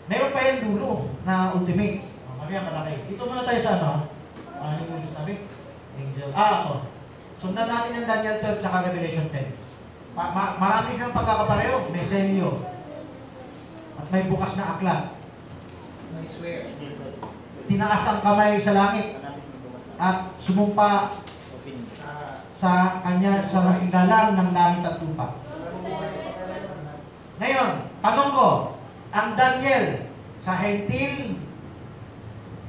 Speaker 1: Meron pa yung dulo na ultimate. Mamaya malaki. Dito muna tayo sa ano, ano yung sinabi? Angel. Ah, ito. Sundan natin yung Daniel 12 tsaka Revelation 10. Ma ma marami silang pagkakapareho. May selyo. At may bukas na aklat.
Speaker 3: May swear.
Speaker 1: Tinaas ang kamay sa langit at sumumpa
Speaker 3: Ah,
Speaker 1: sa kanya sa nagilalang ng langit at lupa. Ngayon, tanong ko, ang Daniel sa Hentil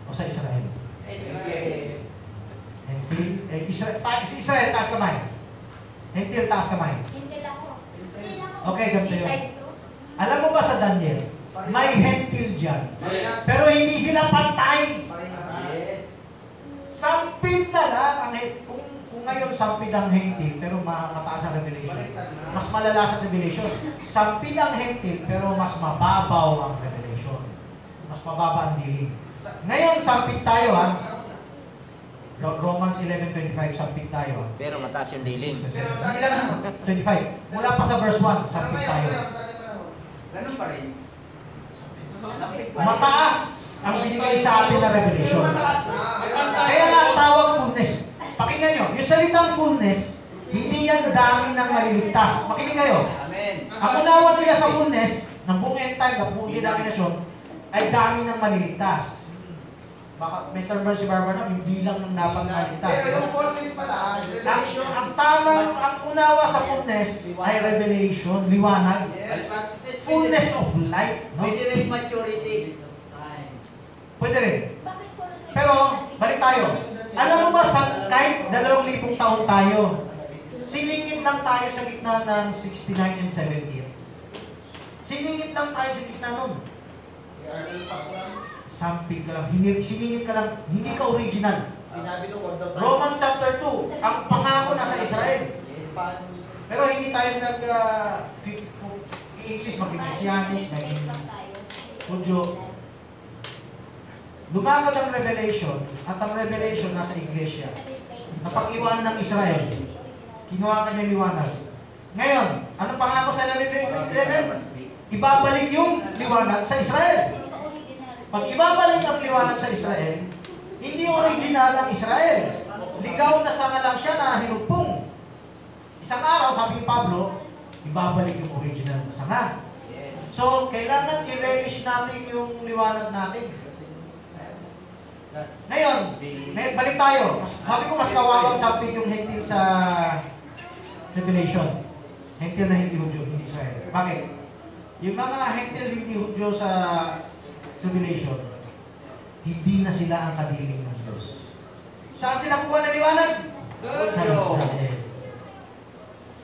Speaker 1: o sa Israel? Eh, Israel, ta- si Israel, taas kamay. Hentil, taas kamay.
Speaker 5: Hintil ako.
Speaker 1: Okay, ganito yun. Alam mo ba sa Daniel, may Hentil dyan. Pero hindi sila pantay. Sampid na lang ang kung, kung ngayon sampid ang Hentil, pero ma- mataas ang Revelation. Mas malala sa Revelation. Sampid ang Hentil, pero mas mababaw ang Revelation. Mas mababa ang dilim. Ngayon, sampid tayo ha. Ro- Romans 11.25, sampid tayo.
Speaker 7: Pero mataas yung dilim.
Speaker 3: Pero sa akin
Speaker 1: Ilan? 25. Mula pa sa verse 1, sampid tayo.
Speaker 2: Ganun pa rin.
Speaker 1: Mataas ang binigay sa atin na Revelation. Kaya nga ang tawag fullness. Pakinggan nyo, yung salitang fullness, hindi yan dami ng maliligtas. Makinig kayo.
Speaker 2: Amen.
Speaker 1: Ang unawa nila sa fullness, ng buong end time, ng buong denominasyon, ay dami ng maliligtas. Baka may term si Barbara na, yung bilang ng dapat maligtas.
Speaker 3: Pero yung fullness pala,
Speaker 1: Ang,
Speaker 3: revelation.
Speaker 1: ang tamang, ang unawa sa fullness ay revelation, liwanag,
Speaker 3: Yes.
Speaker 1: fullness of light. No?
Speaker 2: Pwede rin maturity.
Speaker 1: Pwede rin. Pero, balik tayo. Alam mo ba, sa, kahit dalawang libong taon tayo, siningit lang tayo sa gitna ng 69 and 70. Siningit lang tayo sa gitna nun. Samping ka lang, hindi, siningit ka lang, hindi ka original.
Speaker 3: Sinabi nung wag daw tayo.
Speaker 1: Romans chapter 2, ang pangako nasa Israel.
Speaker 3: Paano
Speaker 1: Pero hindi tayo nag, uh, i-insist maging Messianic, maging. Hudyo. Lumakad ang revelation, at ang revelation nasa iglesia. Napag-iwanan ng Israel. Kinuha ka niya liwanag. Ngayon, anong pangako sa 11? Ibabalik yung liwanag sa Israel. Pag ibabalik ang liwanag sa Israel, hindi original ang Israel. Ligaw na sanga lang siya na hinugpong. Isang araw, sabi ni Pablo, ibabalik yung original na sanga. So, kailangan i-relish natin yung liwanag natin. Ngayon, may, balik tayo. Sabi ko mas kawawang sampid yung hentil sa Revelation. Hentil na hindi Hudyo, hindi Israel. Bakit? Yung mga hentil hindi Hudyo sa Revelation, hindi na sila ang kadiling ng Diyos. Saan sila kuha ng liwanag? Sa Israel.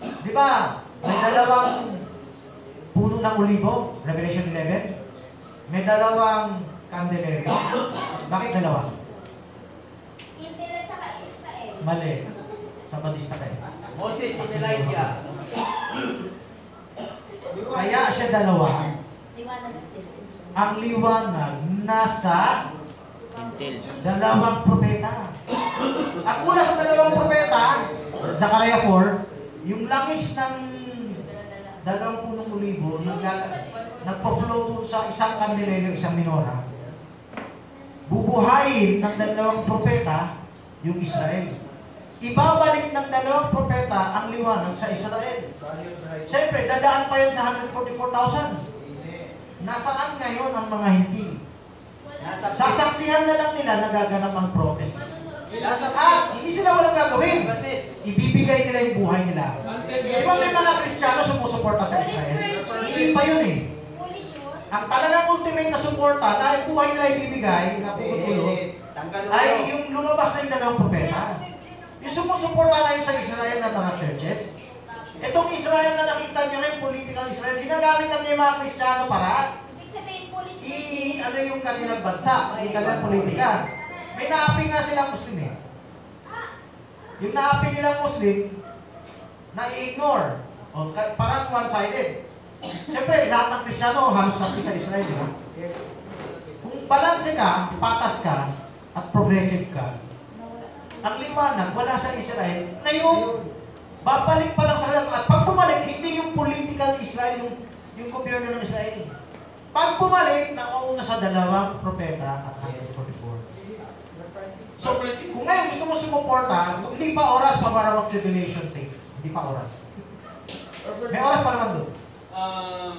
Speaker 1: Di ba? May dalawang puno ng olibo, Revelation 11. May dalawang candelabra. Bakit dalawa?
Speaker 5: Hintil at saka Israel.
Speaker 1: Mali. Sa Batista kayo.
Speaker 2: Moses and Elijah.
Speaker 1: Kaya siya dalawa.
Speaker 5: Liwanag at.
Speaker 1: Ang liwanag nasa
Speaker 7: Intel.
Speaker 1: dalawang propeta. At mula sa dalawang propeta, Zachariah 4, yung langis ng dalawang punong naglala, nagpo-flow dun sa isang kandelero, isang minora, bubuhayin ng dalawang propeta yung Israel. Ibabalik ng dalawang propeta ang liwanag sa Israel. Siyempre, dadaan pa yan sa 144,000. Nasaan ngayon ang mga hindi?
Speaker 4: Nasa
Speaker 1: Sasaksihan na lang nila nagaganap ang prophecy. At hindi sila walang gagawin. Ibibigay nila yung buhay nila. Di ba may mga Kristiyano sumusuporta sa Israel? Hindi pa yun eh. Ang talagang ultimate na suporta na yung buhay nila ibibigay na puputulog
Speaker 4: Tanggal mo
Speaker 1: ay
Speaker 4: yun.
Speaker 1: yung lumabas na yung dalawang propeta. Yung sumusuporta ngayon sa Israel ng mga churches. Itong Israel na nakita nyo ngayon, political Israel, ginagamit lang niya yung mga Kristiyano para
Speaker 5: Ibig sabihin, foolish
Speaker 1: i ano yung kanilang bansa, yung kanilang politika. May naapi nga silang Muslim eh. Yung naapi nilang Muslim, na-ignore. O, parang one-sided. Siyempre, lahat ng Kristiyano halos napi sa Israel, di ba? Kung balanse ka, patas ka, at progressive ka, ang liwanag wala sa Israel. Ngayon, babalik pa lang sa kanila. At pag bumalik, hindi yung political Israel, yung, yung gobyerno ng Israel. Pag bumalik, nauuna sa dalawang propeta at 144. So, kung ngayon gusto mo sumuporta, hindi pa oras pa para mag-tribulation 6. Hindi pa oras. May oras pa naman doon.
Speaker 8: Um,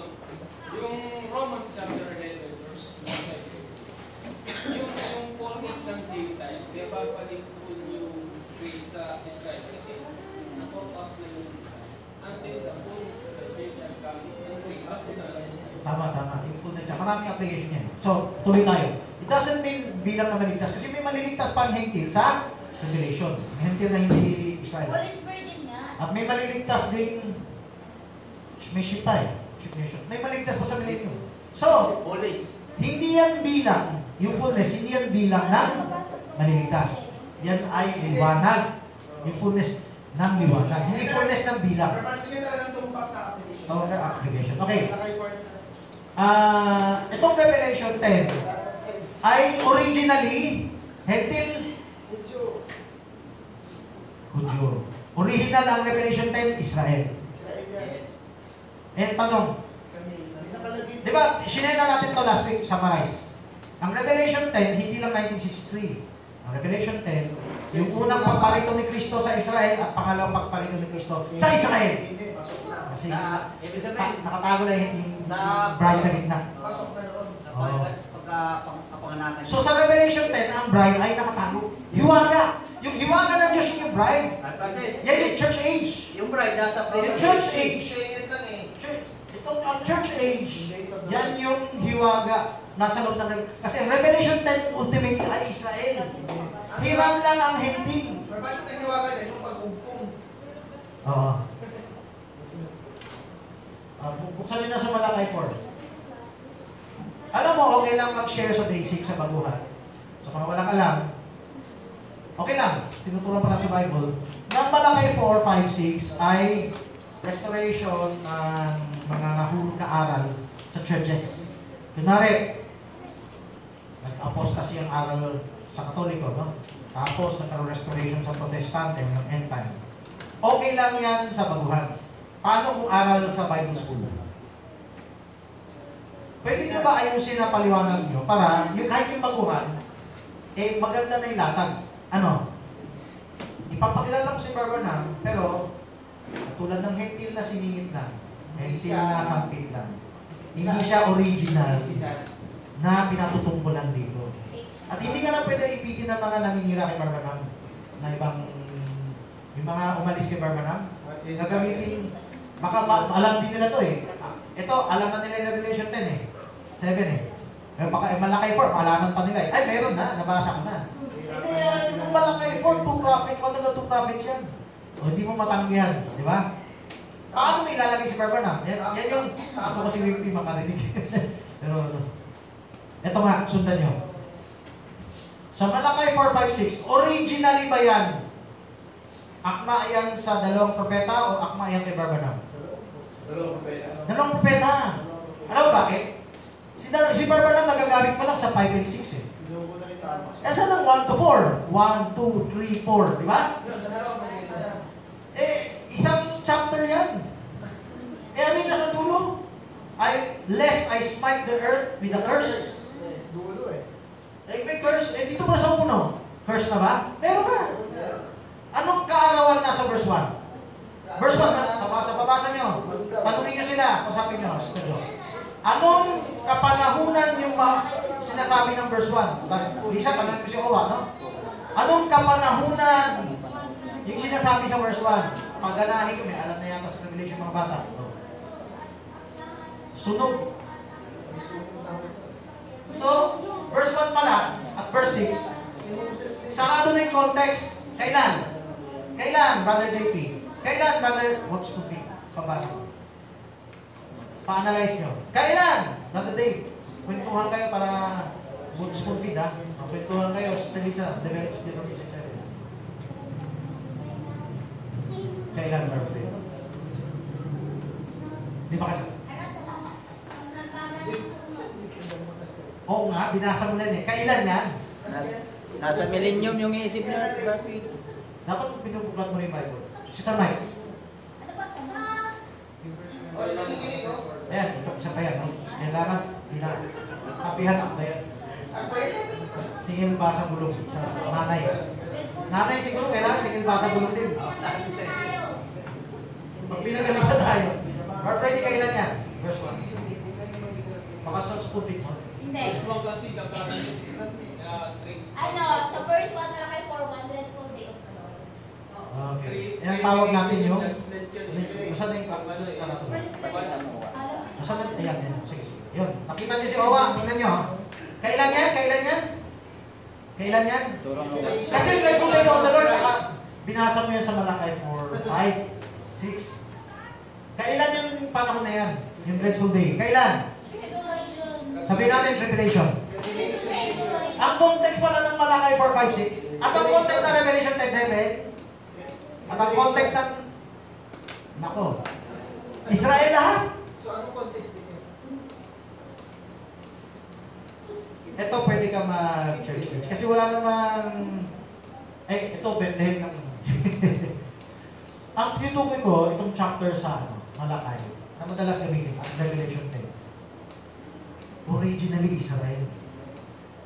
Speaker 8: yung Romans chapter 11, verse 5, yung, yung fullness ng Gentile, kaya babalik po yung grace sa Israel.
Speaker 1: Tama, tama. Yung full na dyan. Maraming application yan. So, tuloy tayo. It doesn't mean bilang na maligtas. Kasi may maliligtas pa ang hentil sa tribulation. Hentil na hindi Israel.
Speaker 5: Foolish virgin nga.
Speaker 1: At may maliligtas din may shipa eh. Ship nation. May maligtas pa sa millennium. So,
Speaker 4: Police.
Speaker 1: hindi yan bilang, yung fullness, hindi yan bilang ng maliligtas. Yan ay liwanag. Yung fullness ng liwanag. Hindi fullness ng bilang.
Speaker 3: Hindi talagang tumpak na application.
Speaker 1: Oh, na application. Okay. Ah, itong Revelation 10 ay originally Hentil
Speaker 3: Udyo.
Speaker 1: Hudyo. Original ang Revelation 10 Israel.
Speaker 3: Israel yan.
Speaker 1: Eh, tanong,
Speaker 3: Kami. Nakalagay.
Speaker 1: di ba, sinena natin to last week, summarize. Ang Revelation 10, hindi lang 1963. Ang Revelation 10, yung unang pagparito ni Kristo sa Israel at pangalawang pagparito ni Kristo sa Israel. Kasi
Speaker 4: Na,
Speaker 1: nakatago na yung, yung
Speaker 4: Sa-
Speaker 1: bride sa gitna.
Speaker 3: Pasok na doon.
Speaker 4: kapanganakan.
Speaker 1: So sa Revelation 10, ang bride ay nakatago. Hiwaga. Yung hiwaga ng Diyos yung bride. Yan yung church age.
Speaker 4: yung bride nasa
Speaker 1: Yung
Speaker 4: process.
Speaker 1: church age.
Speaker 3: Eh.
Speaker 1: Church, itong ang church age, yan yung hiwaga nasa loob ng Rev- Kasi ang Revelation 10 ultimately ay Israel. Hiram lang ang hentil.
Speaker 3: Pero basta sa hiwaga yan, yung pag-ugpong.
Speaker 1: Oo. Uh, buksan nyo na sa Malakay 4. Alam mo, okay lang mag-share sa basic sa baguhan. So kung walang alam, okay lang. Tinuturuan pa lang sa Bible. Ng Malakay 4, 5, 6 ay restoration ng mga nahulog na aral sa churches. Kunwari, nag-apostasy ang aral sa Katoliko, no? Tapos nagkaroon restoration sa Protestante ng end time. Okay lang yan sa baguhan. Paano kung aral sa Bible School? Pwede nyo ba ayusin na paliwanag nyo para yung kahit yung baguhan, eh maganda na yung latag. Ano? Ipapakilala ko si Barbanam, pero tulad ng hentil na siningit lang, hentil na sampit lang. Hindi siya original na pinatutungkulan dito. At hindi ka na pwede ipitin ng mga naninira kay Barbanam na ibang yung mga umalis kay Barbanam. Gagamitin, baka ma- alam din nila to eh. Ito, alam na nila yung Revelation 10 eh. 7 eh. Pero baka eh, Malakay 4, malaman pa nila eh. Ay, meron na, nabasa ko na. Hindi yan, yung Malakay 4, two prophets, what the two prophets yan? O, hindi mo matanggihan, di ba? Paano mo ilalagay si Barbanam? Yan, yan yung, ako kasi hindi makarinig. Pero ano, ito nga, sundan nyo. Sa Malakay 4, 5, 6, originally ba yan? Akma yan sa dalawang propeta o akma yan kay Barbanam?
Speaker 4: Dalawang propeta.
Speaker 1: Dalawang propeta. Alam mo bakit? Si, Dal- si Barbanam nagagamit pa lang sa 5 and 6 eh. Eh saan ang 1 to 4? 1, 2, 3, 4. Di ba? Eh, isang chapter yan. Eh ano yung nasa dulo? I, lest I smite the earth with a curse.
Speaker 3: Eh.
Speaker 1: May curse. Eh, dito ba sa uno? Curse na ba? Meron na. Anong kaarawan na sa verse 1? Verse 1, babasa, babasa nyo. Tanungin nyo sila, pasapin nyo, studio. Anong kapanahunan yung mga sinasabi ng verse 1? Tan- Lisa, tanongin mo si Owa, no? Anong kapanahunan yung sinasabi sa verse 1? Paganahin ko, may alam na yata sa Revelation mga bata. Sunog. So, verse 1 pala, at verse 6, sarado na yung context. Kailan? Kailan, Brother JP? Kailan, Brother, what's to fit? Pabasa ko. Pa-analyze nyo. Kailan? Brother Dave, kwentuhan kayo para good spoon feed ha. Kwentuhan kayo, si Teresa, develops dito music sa. Kailan, Brother Dave? Di ba kasi? Oo nga, binasa mo na yun eh. Kailan yan?
Speaker 7: Nasa, nasa millennium yung isip niya, Garfield.
Speaker 1: Dapat pinupuklat mo rin yung Bible. Sister Mike,
Speaker 3: Okay, nakikinig ko.
Speaker 1: ayan, ito isa pa yan. No? Kailangan, ina, kapihan ba yan?
Speaker 3: Ako eh.
Speaker 1: Singil basa bulong sa nanay. Nanay siguro kailangan singil basa bulong din. Pag pinagaling pa tayo. Or Freddy, kailan yan? Verse 1. Baka sa spoon feed mo.
Speaker 5: Hindi.
Speaker 8: First one kasi three,
Speaker 5: Ano, sa first one, malaki for 100 full day of the Lord.
Speaker 1: Okay.
Speaker 8: three,
Speaker 1: Yan ang tawag natin yung. Masa na yung kap-
Speaker 5: First
Speaker 1: kalato?
Speaker 7: Pakita mo.
Speaker 5: Alam mo,
Speaker 1: Masa na, ayan, ayan. Sige, sige. Yun. Nakita niyo si Owa. Tingnan niyo. ha? Kailan yan? Kailan yan? Kailan yan? Kasi grateful days of the Lord, baka binasa mo yan sa Malakay 4, 5, 6. Kailan yung panahon na yan? Yung dreadful day. Kailan? Sabihin natin tribulation.
Speaker 5: Tribulation.
Speaker 1: Ang context pala ng Malakay 4, 5, 6. At ang context ng Revelation 10, 7. At ang context ng... Nako. Israel lahat.
Speaker 3: So, anong context yun?
Speaker 1: Ito pwede ka mag-church-church. Kasi wala namang... Eh, ito, Bethlehem ng... ang tinutukoy ko, itong chapter sa ano, Malakay, na madalas gamitin, ang Revelation 10. Originally Israel.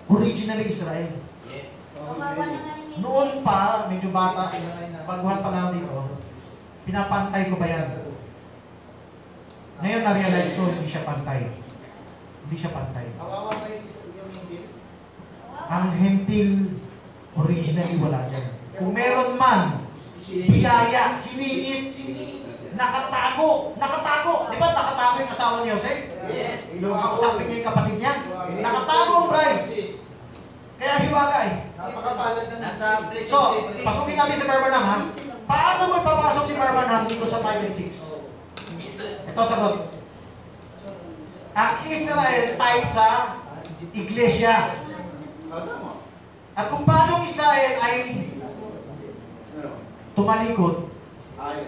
Speaker 1: Originally Israel.
Speaker 5: Yung
Speaker 1: Noon pa, medyo bata, baguhan pa lang dito, pinapantay ko ba yan? Ngayon na-realize ko, hindi siya pantay. Hindi siya pantay. Ang hentil, originally wala dyan. Kung meron man, biyaya, siningit, nakatago, nakatago. Di ba nakatago yung asawa ni Jose?
Speaker 3: Yes.
Speaker 1: Kausapin niya yung kapatid niya. Nakatago ang bride. Kaya hiwagay.
Speaker 3: Napakapalad na
Speaker 2: Nasa
Speaker 1: So, pasukin natin si Barbanam ha. Paano mo ipapasok si Barbanam dito sa 5 and 6? Ito sagot. Ang Israel type sa iglesia. At kung paano Israel ay tumalikod,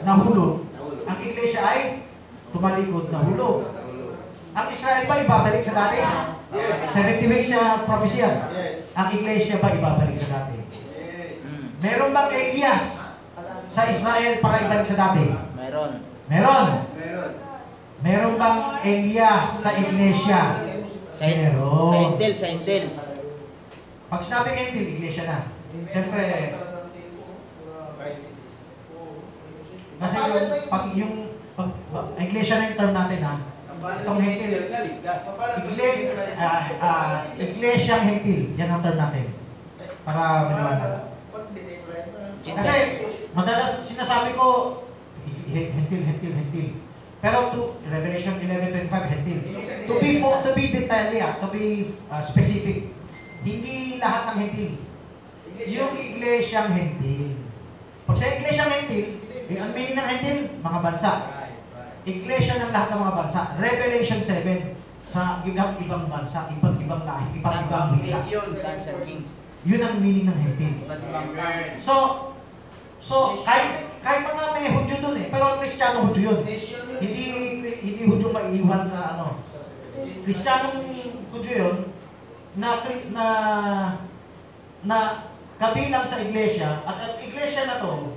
Speaker 1: nahulog, ang iglesia ay tumalikod, nahulog. Ang Israel ba ibabalik sa dati? 70 weeks sa prophecy yan. Ang iglesia ba ibabalik sa dati? Meron bang Elias sa Israel para ibalik sa dati?
Speaker 7: Meron.
Speaker 1: Meron. Meron bang Elias sa iglesia?
Speaker 7: Sa,
Speaker 1: Meron.
Speaker 7: sa Intel, sa Intel.
Speaker 1: Pag sinabing Entil, iglesia na. Siyempre, kasi yung, pag yung, pag, pag- iglesia na yung term natin ha. Itong hentil. Igle, ah ah, iglesyang hentil. Yan ang term natin. Para maliwanag. Kasi, madalas sinasabi ko, hentil, hentil, hentil. Pero to Revelation 11:25 hentil. To be fo- to be detailed, yeah, to be uh, specific. Hindi lahat ng hentil. Yung iglesyang hentil. Pag sa iglesyang hentil, yung ang meaning ng hentil, mga bansa. Iglesia ng lahat ng mga bansa. Revelation 7 sa ibang ibang bansa, ibang ibang lahi, ibang ibang wika.
Speaker 7: Kings and Kings.
Speaker 1: Yun ang meaning ng hentil. So, so kahit kahit mga may Hudyo dun eh, pero Kristiyano Hudyo yun. Hindi hindi Hudyo maiiwan sa ano. Kristiyanong Hudyo yun na na na kabilang sa iglesia at ang iglesia na to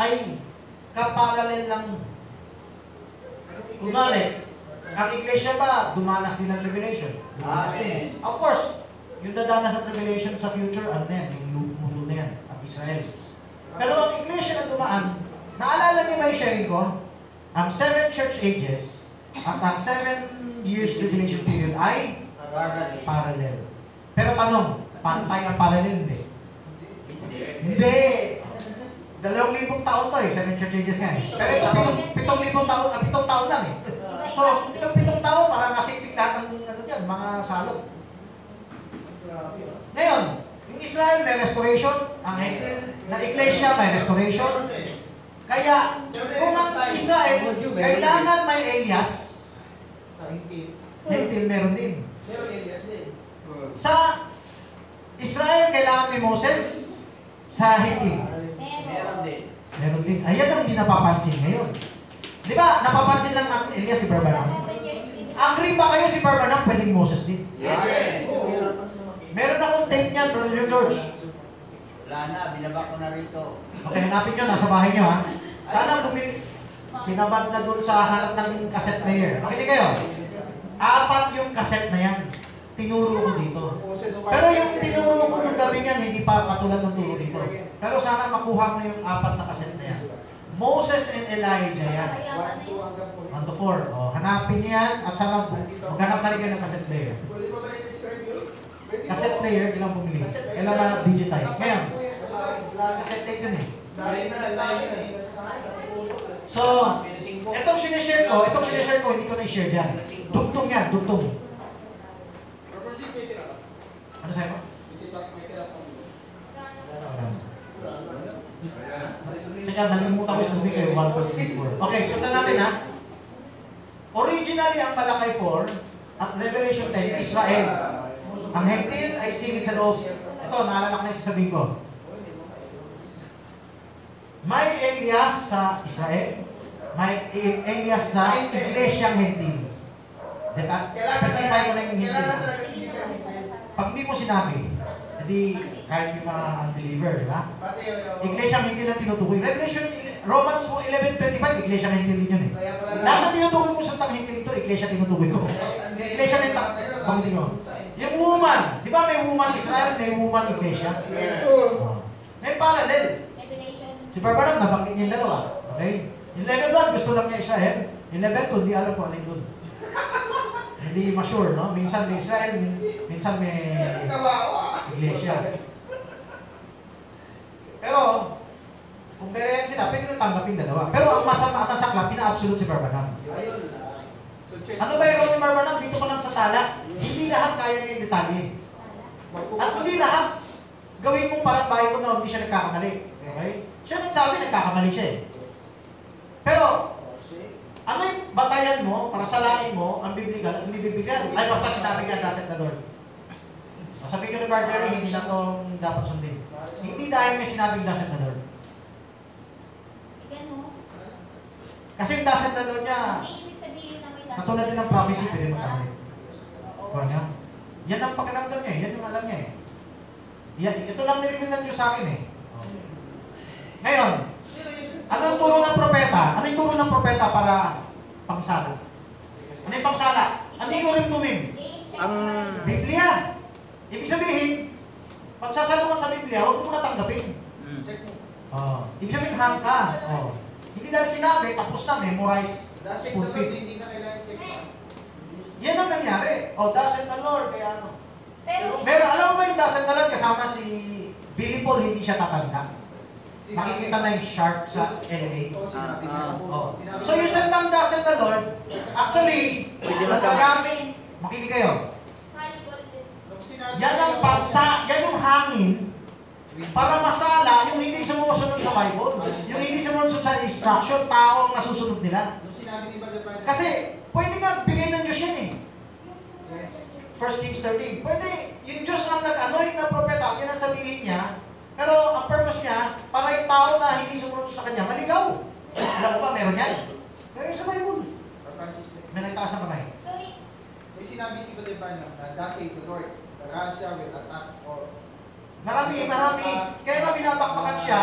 Speaker 1: ay kaparalel ng kunwari Ang iglesia ba, dumanas din ng tribulation? Dumanas din. Of course, yung dadanas sa tribulation sa future, ano na yan, yung mundo na yan, ang Israel. Pero ang iglesia na dumaan, naalala niyo ba yung sharing ko? Ang seven church ages at ang seven years tribulation period ay parallel. Pero tanong, pantay ang parallel, hindi. Hindi! Dalawang libong taon to eh, seven church ages nga eh. Pero ito, pitong, pitong libong taon, ah, pitong taon lang eh. So, itong pitong taon, parang nasiksik lahat ng ano dyan, mga salot. Ngayon, yung Israel may restoration, ang Hentil na Iglesia may restoration. Kaya, kung ang Israel, kailangan may Elias,
Speaker 3: Sa.
Speaker 1: Hentil meron din.
Speaker 3: Pero Elias din.
Speaker 1: Sa Israel, kailangan may Moses, sa Hentil.
Speaker 2: Meron din.
Speaker 1: Meron din. Ayan ang hindi napapansin ngayon. Di ba, napapansin lang natin Elias si Barbanam? Agree ba kayo si Barbanam pwedeng Moses din?
Speaker 2: Yes.
Speaker 1: Meron akong tape niyan, Brother George.
Speaker 2: Wala na, binaba ko na rito.
Speaker 1: Okay, hanapin nyo, nasa bahay nyo ha. Sana bumili. Tinabad na doon sa harap ng cassette player. Makinig kayo. Apat yung cassette na yan. Tinuro ko dito. Pero yung tinuro ko nung gabi yan, hindi pa katulad ng turo dito. Pero sana makuha mo yung apat na cassette na yan. Moses and Elijah yan.
Speaker 3: 1, 2 hanggang 4.
Speaker 1: 1 to 4. O, hanapin niyo yan at sana maghanap na rin kayo ng cassette player. Cassette player, kailangan bumili. Kailangan digitize. Ngayon, cassette tape yun eh.
Speaker 3: na.
Speaker 1: So, Itong sinishare ko, itong sinishare ko, hindi ko na-share dyan. Dugtong yan, dugtong.
Speaker 8: Pero Francis, may tira ka.
Speaker 1: Ano sa'yo? Teka, nalimutan ko sasabihin kayo, 1.34. Okay, sundan natin ha. Originally, ang Malakay 4 at Revelation 10, Israel. Ang Hentil ay singit sa loob. Ito, naalala ko na yung sasabihin ko. May Elias sa Israel. May Elias sa Iglesyang Hentil. Deka, specify ko na yung
Speaker 3: hindi.
Speaker 1: Pag hindi mo sinabi, hindi kahit yung mga unbeliever, di ba?
Speaker 3: Yung-
Speaker 1: Iglesyang hindi lang tinutukoy. Revelation, Romans 11.25, iglesyang hindi din yun eh. Lahat na tinutukoy mo sa tang hindi ito, iglesia tinutukoy ko. Iglesia na tang, pangiti ko. Yung woman, di ba may woman Israel, may woman iglesia?
Speaker 3: Yes.
Speaker 1: Oh. May parallel. Si Barbanam, nabanggit niya yung dalawa. Okay? Yung level 1, gusto lang niya Israel. Yung level 2, hindi alam kung alin doon. hindi ma-sure, no? Minsan may Israel, min- minsan may iglesia. Pero, kung meron sila, pwede na tanggapin dalawa. Pero ang masama, ang masakla, pina-absolute si Barbanam.
Speaker 3: Ayun.
Speaker 1: Ano ba yung ni Barbanam? Dito pa lang sa tala. Hindi lahat kaya niya yung detalye. At hindi lahat gawin mong parang bahay mo na hindi siya nagkakamali. Okay? Siya nagsabi, nagkakamali siya eh. Pero, ano yung batayan mo para salain mo ang biblical at hindi biblical? Ay, basta sinabi niya, doesn't the Lord. Sabi ko ni Marjorie, hindi na itong dapat sundin. Hindi dahil may sinabing Lord.
Speaker 5: Ikaw mo.
Speaker 1: Kasi yung doesn't the Lord niya,
Speaker 5: na
Speaker 1: katulad din ng prophecy, pwede magkamali. Kuha niya? Yan ang pakiramdam niya eh. Yan ang alam niya eh. Yan, ito lang nilingin ng Diyos sa akin eh. Ngayon, anong turo ng propeta? Ano yung turo ng propeta para pangsala? Ano yung pangsala? Ano yung urim tumim?
Speaker 7: Ang-
Speaker 1: Biblia. Ibig sabihin, pagsasalungan sa Biblia, huwag mo na tanggapin.
Speaker 7: Mm.
Speaker 3: Check mo.
Speaker 1: Oh. Ibig sabihin, hang ka. Oh. Hindi dahil sinabi, tapos na, memorize, spoon
Speaker 3: na
Speaker 1: feed.
Speaker 3: hindi na kailangan check mo.
Speaker 1: Yan ang nangyari. Oh, doesn't the Lord, kaya ano?
Speaker 5: Pero,
Speaker 1: Pero alam mo ba yung doesn't the Lord kasama si Billy Paul, hindi siya tatanda. Makikita na yung shark sa Oh.
Speaker 3: Sinabi
Speaker 1: So yung salitang doesn't the Lord, actually, nagagamit, makinig kayo, yan ang pagsa, yan yung hangin para masala yung hindi sumusunod sa Bible. Yung hindi sumusunod sa instruction, tao ang nasusunod nila. Kasi, pwede nga bigay ng Diyos yan eh.
Speaker 3: Yes.
Speaker 1: 1 Kings 13. Pwede, yung Diyos ang nag-anoint na propeta, yan ang sabihin niya, pero ang purpose niya, para yung tao na hindi sumunod sa kanya, maligaw. Alam mo ba, meron yan? Meron sa Bible. May nagtaas na kamay.
Speaker 5: so,
Speaker 3: May sinabi si Brian na thus say the Lord, the Russia will attack or
Speaker 1: Marami, marami. Kaya nga binabakbakan siya,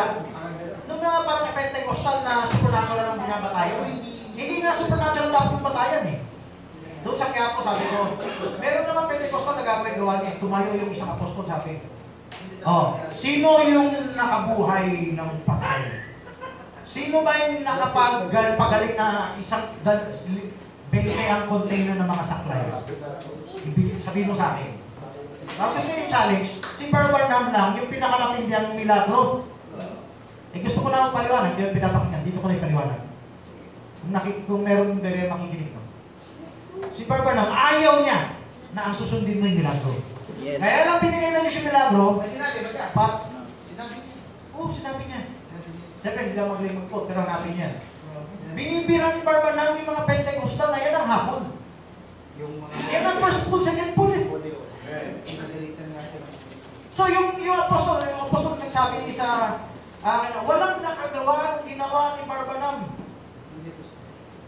Speaker 1: nung nga parang Pentecostal na supernatural ang binabatayan.
Speaker 3: Hindi,
Speaker 1: Hindi nga supernatural dapat yung batayan eh. Doon sa Quiapo, sabi ko, meron naman Pentecostal na gagawin gawa niya. Tumayo yung isang apostol, sabi. Oh, sino yung nakabuhay ng patay? Sino ba yung nakapagaling na isang dal, bigay ang container ng mga saklay? Sabihin mo sa akin. Tapos gusto niyo i-challenge, si Barbarnam lang, yung pinakamatindi ang milagro. Eh gusto ko na paliwanag, hindi yung pinapakinggan, dito ko na ipaliwanag. Kung, nakik kung meron bere makikinig mo. Si Barbarnam, ayaw niya na ang susundin mo yung milagro.
Speaker 7: Yes.
Speaker 1: Kaya lang binigay na Diyos yung milagro,
Speaker 3: May sinabi ba siya?
Speaker 1: pa,
Speaker 3: Sinabi niya.
Speaker 1: Oo, sinabi niya.
Speaker 3: Sinabi niya.
Speaker 1: Siyempre, hindi lang magaling mag-quote, pero hanapin niya. Binibira ni Barbanam yung mga Pentecostal na yan ang hapon.
Speaker 3: Yung mga...
Speaker 1: Yan ang first pool, second pool eh. So yung, yung apostol, yung apostol nagsabi sa akin na walang nakagawa ng ginawa ni Barbanam.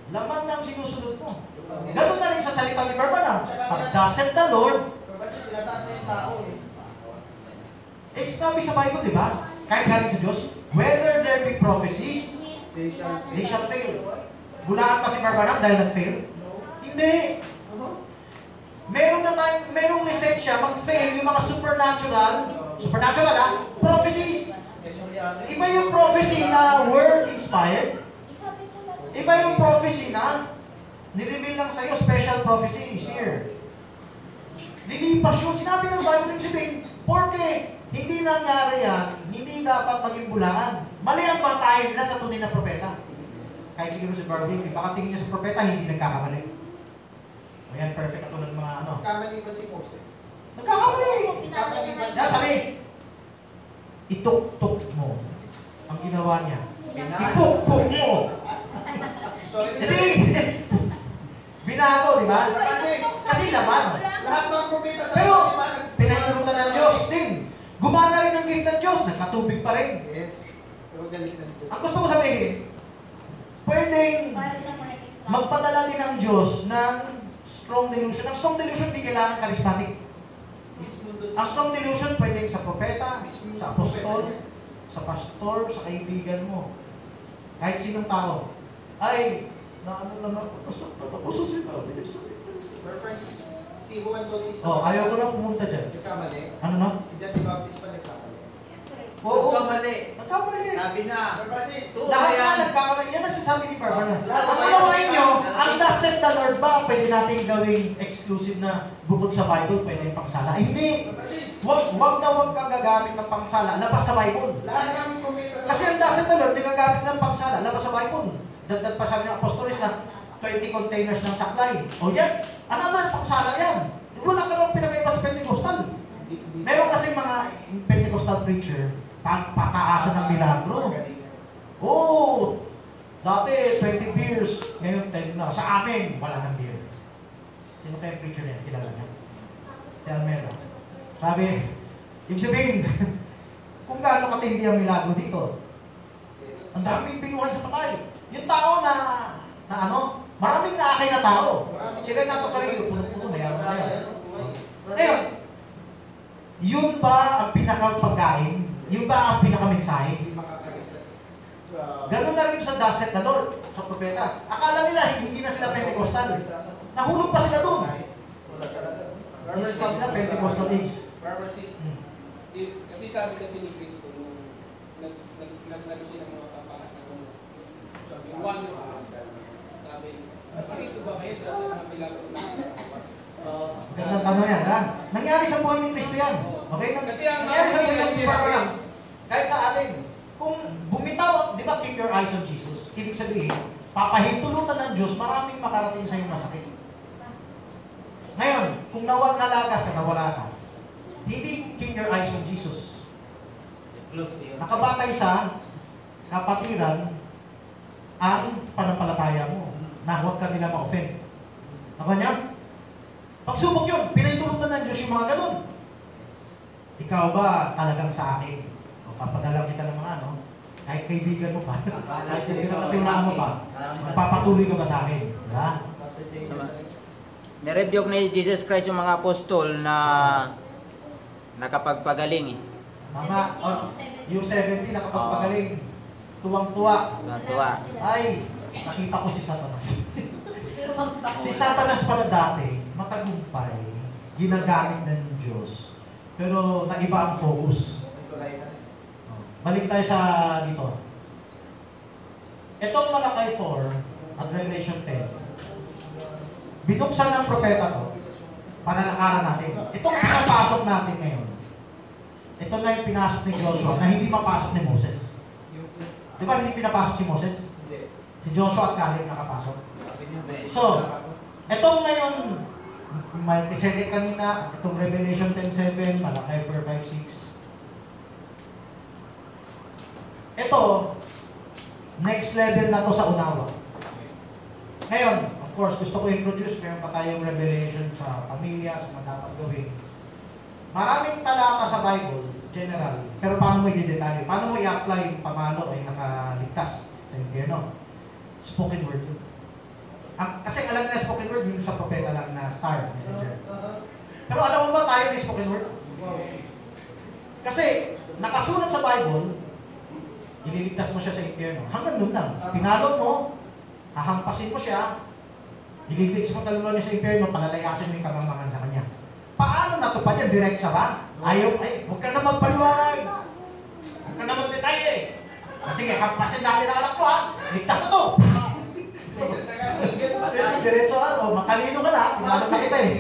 Speaker 1: Laman ng sinusunod mo. Ganun na rin sa salita ni Barbanam. Pag doesn't the Lord,
Speaker 2: Pero ba't sila taas na yung tao eh?
Speaker 1: eh sinabi sa Bible, di ba? Kahit galing sa Diyos, whether there be prophecies,
Speaker 3: They shall-
Speaker 1: they shall fail. Bulaan pa si Barbanam dahil nag-fail? Hindi. Meron na tayong, merong lisensya mag-fail yung mga supernatural, supernatural ah, prophecies. Iba yung prophecy na word inspired. Iba yung prophecy na nireveal lang sa'yo, special prophecy is here. Lilipas yun. Sinabi ng Bible, ibig sabihin, porke hindi nangyari yan, hindi dapat maging bulangan. Mali ang batayan nila sa tunay na propeta. Kahit siguro si Barbie, baka tingin niya sa propeta, hindi nagkakamali. Ayan, perfect ako ng mga ano.
Speaker 3: Kamali ba si Moses?
Speaker 1: Nagkakamali!
Speaker 3: Kamali ba
Speaker 1: Siya sabi, ituktok mo ang ginawa niya. Ipukpok mo!
Speaker 2: So, sabihin,
Speaker 1: Binago, di ba? Kasi laman.
Speaker 3: Lahat ng propeta sa
Speaker 1: Pero,
Speaker 3: di
Speaker 1: Pinahintulutan ng Diyos din. Gumana rin ang gift ng Diyos, nagkatubig pa rin.
Speaker 3: Yes.
Speaker 1: Ang gusto ko sabihin, pwedeng magpadala din ng Diyos ng strong delusion. Ang strong delusion, hindi kailangan charismatic. Ang
Speaker 8: sa...
Speaker 1: strong delusion, pwedeng sa propeta, sa apostol, sa pastor, sa kaibigan mo. Kahit sinong tao. Ay, na ano lang ako sa sinabi ni Sir.
Speaker 3: For Francis, si Juan Bautista.
Speaker 1: Oh, ayaw ko na pumunta dyan.
Speaker 3: Nagkamali.
Speaker 1: Ano na?
Speaker 3: Si John the Baptist pa nagkamali.
Speaker 1: Oo,
Speaker 2: Nagkamali.
Speaker 1: nagkamali.
Speaker 2: Sabi na, Francis, tuwa
Speaker 1: Lahat na nagkakamali. Yan ang sinasabi ni Barbara.
Speaker 2: Lahat
Speaker 1: Ang
Speaker 2: na
Speaker 1: unawain nyo, ang said the Lord ba, pwede natin gawing exclusive na bukod sa Bible, pwede yung pangsala. Hindi. Wag, wag na wag kang gagamit ng pangsala. Labas sa Bible.
Speaker 3: Lahat ng propeta sa...
Speaker 1: Kasi ang said the Lord, nagagamit ng pangsala. Labas sa Bible. Dagdag pa sabi ng apostolis na 20 containers ng saklay. O yan, another pangsala yan. Wala ka naman pinagkaiba sa Pentecostal. Meron kasi mga Pentecostal preacher, pataasan ng milagro. Oh, dati 20 beers, ngayon 10 na. Sa amin, wala ng beer. Sino kaya preacher niya? Kilala niya? Si Almera. Sabi, ibig sabihin, kung gaano katindi ang milagro dito, ang daming binuhay sa patay. Yung tao na, na ano, maraming naakay na tao. Si Renato Carrillo, puno-puno, mayaman na yan. Ngayon, yun ba ang pinakapagkain? Yun ba ang pinakamensahe? Ganun na rin sa Daset na Lord, sa propeta. Akala nila hindi na sila Pentecostal. Nahulog pa sila doon. Hindi sila Pentecostal age.
Speaker 8: Barbara sis,
Speaker 1: Hmm.
Speaker 8: kasi sabi kasi ni Cristo nung nag nag naglaro siya ng mga na. Wonderful. Sabi, Cristo ba kayo sa milagro na
Speaker 1: Uh, Gandang tanong yan, ha? Nangyari sa buhay ni Kristo yan. Okay? Nang,
Speaker 8: Kasi ang
Speaker 1: nangyari sa buhay ng
Speaker 8: ang
Speaker 1: Barbara. Kahit sa atin, kung bumitaw, di ba, keep your eyes on Jesus. Ibig sabihin, papahintulutan ng Diyos, maraming makarating sa iyong masakit. Ngayon, kung nawal nalagas ka, nawala ka, hindi keep your eyes on Jesus. Nakabatay sa kapatiran ang panampalataya mo na huwag ka nila ma-offend. Ako niya? Pagsubok yun, pinahintulutan ng Diyos yung mga ganun. Ikaw ba talagang sa akin? O papadala kita ng mga ano, kahit kaibigan mo pa, kahit yung pinakatiwalaan mo pa, magpapatuloy ka ba sa akin?
Speaker 7: Tama. Nirebuke ni Jesus Christ yung mga apostol na nakapagpagaling eh.
Speaker 1: Mga, oh, yung 70 nakapagpagaling, tuwang-tuwa.
Speaker 7: Sa tuwa.
Speaker 1: Ay, nakita ko si Satanas. Si Satanas pala dati, matagumpay, ginagamit ng Diyos, pero naiba ang focus.
Speaker 3: Na.
Speaker 1: Balik tayo sa dito. Itong Malakay 4 at Revelation 10, binuksan ng propeta to para lakaran natin. Itong pinapasok natin ngayon, ito na yung pinasok ni Joshua na hindi mapasok ni Moses. Di ba hindi pinapasok si Moses?
Speaker 3: Hindi.
Speaker 1: Si Joshua at Caleb nakapasok. So, Itong ngayon, Melchizedek kanina, itong Revelation 10.7, Malakay 4.5.6. Ito, next level na to sa unawa. Ngayon, of course, gusto ko introduce, meron pa tayong revelation sa pamilya, sa mga dapat gawin. Maraming talata sa Bible, general, pero paano mo i-detalye? Paano mo i-apply yung pamalo ay nakaligtas sa impyerno? Spoken word yun. Ang, kasi alam nila spoken word, yun sa propeta lang na star, messenger. Pero alam mo ba tayo may spoken word? Kasi nakasulat sa Bible, ililigtas mo siya sa impyerno. Hanggang doon lang. Pinalo mo, hahampasin mo siya, ililigtas mo taluluan niya sa impyerno, palalayasin mo yung kamamakan sa kanya. Paano natupad yan? Direct sa ba? Ayaw, ay, huwag ka na magpaliwanag. Huwag ka na magdetalye. Ah, Sige, hampasin natin ang anak ko ha. Ligtas na to. Diretso ha, o matalino ka na, pinalo na kita eh.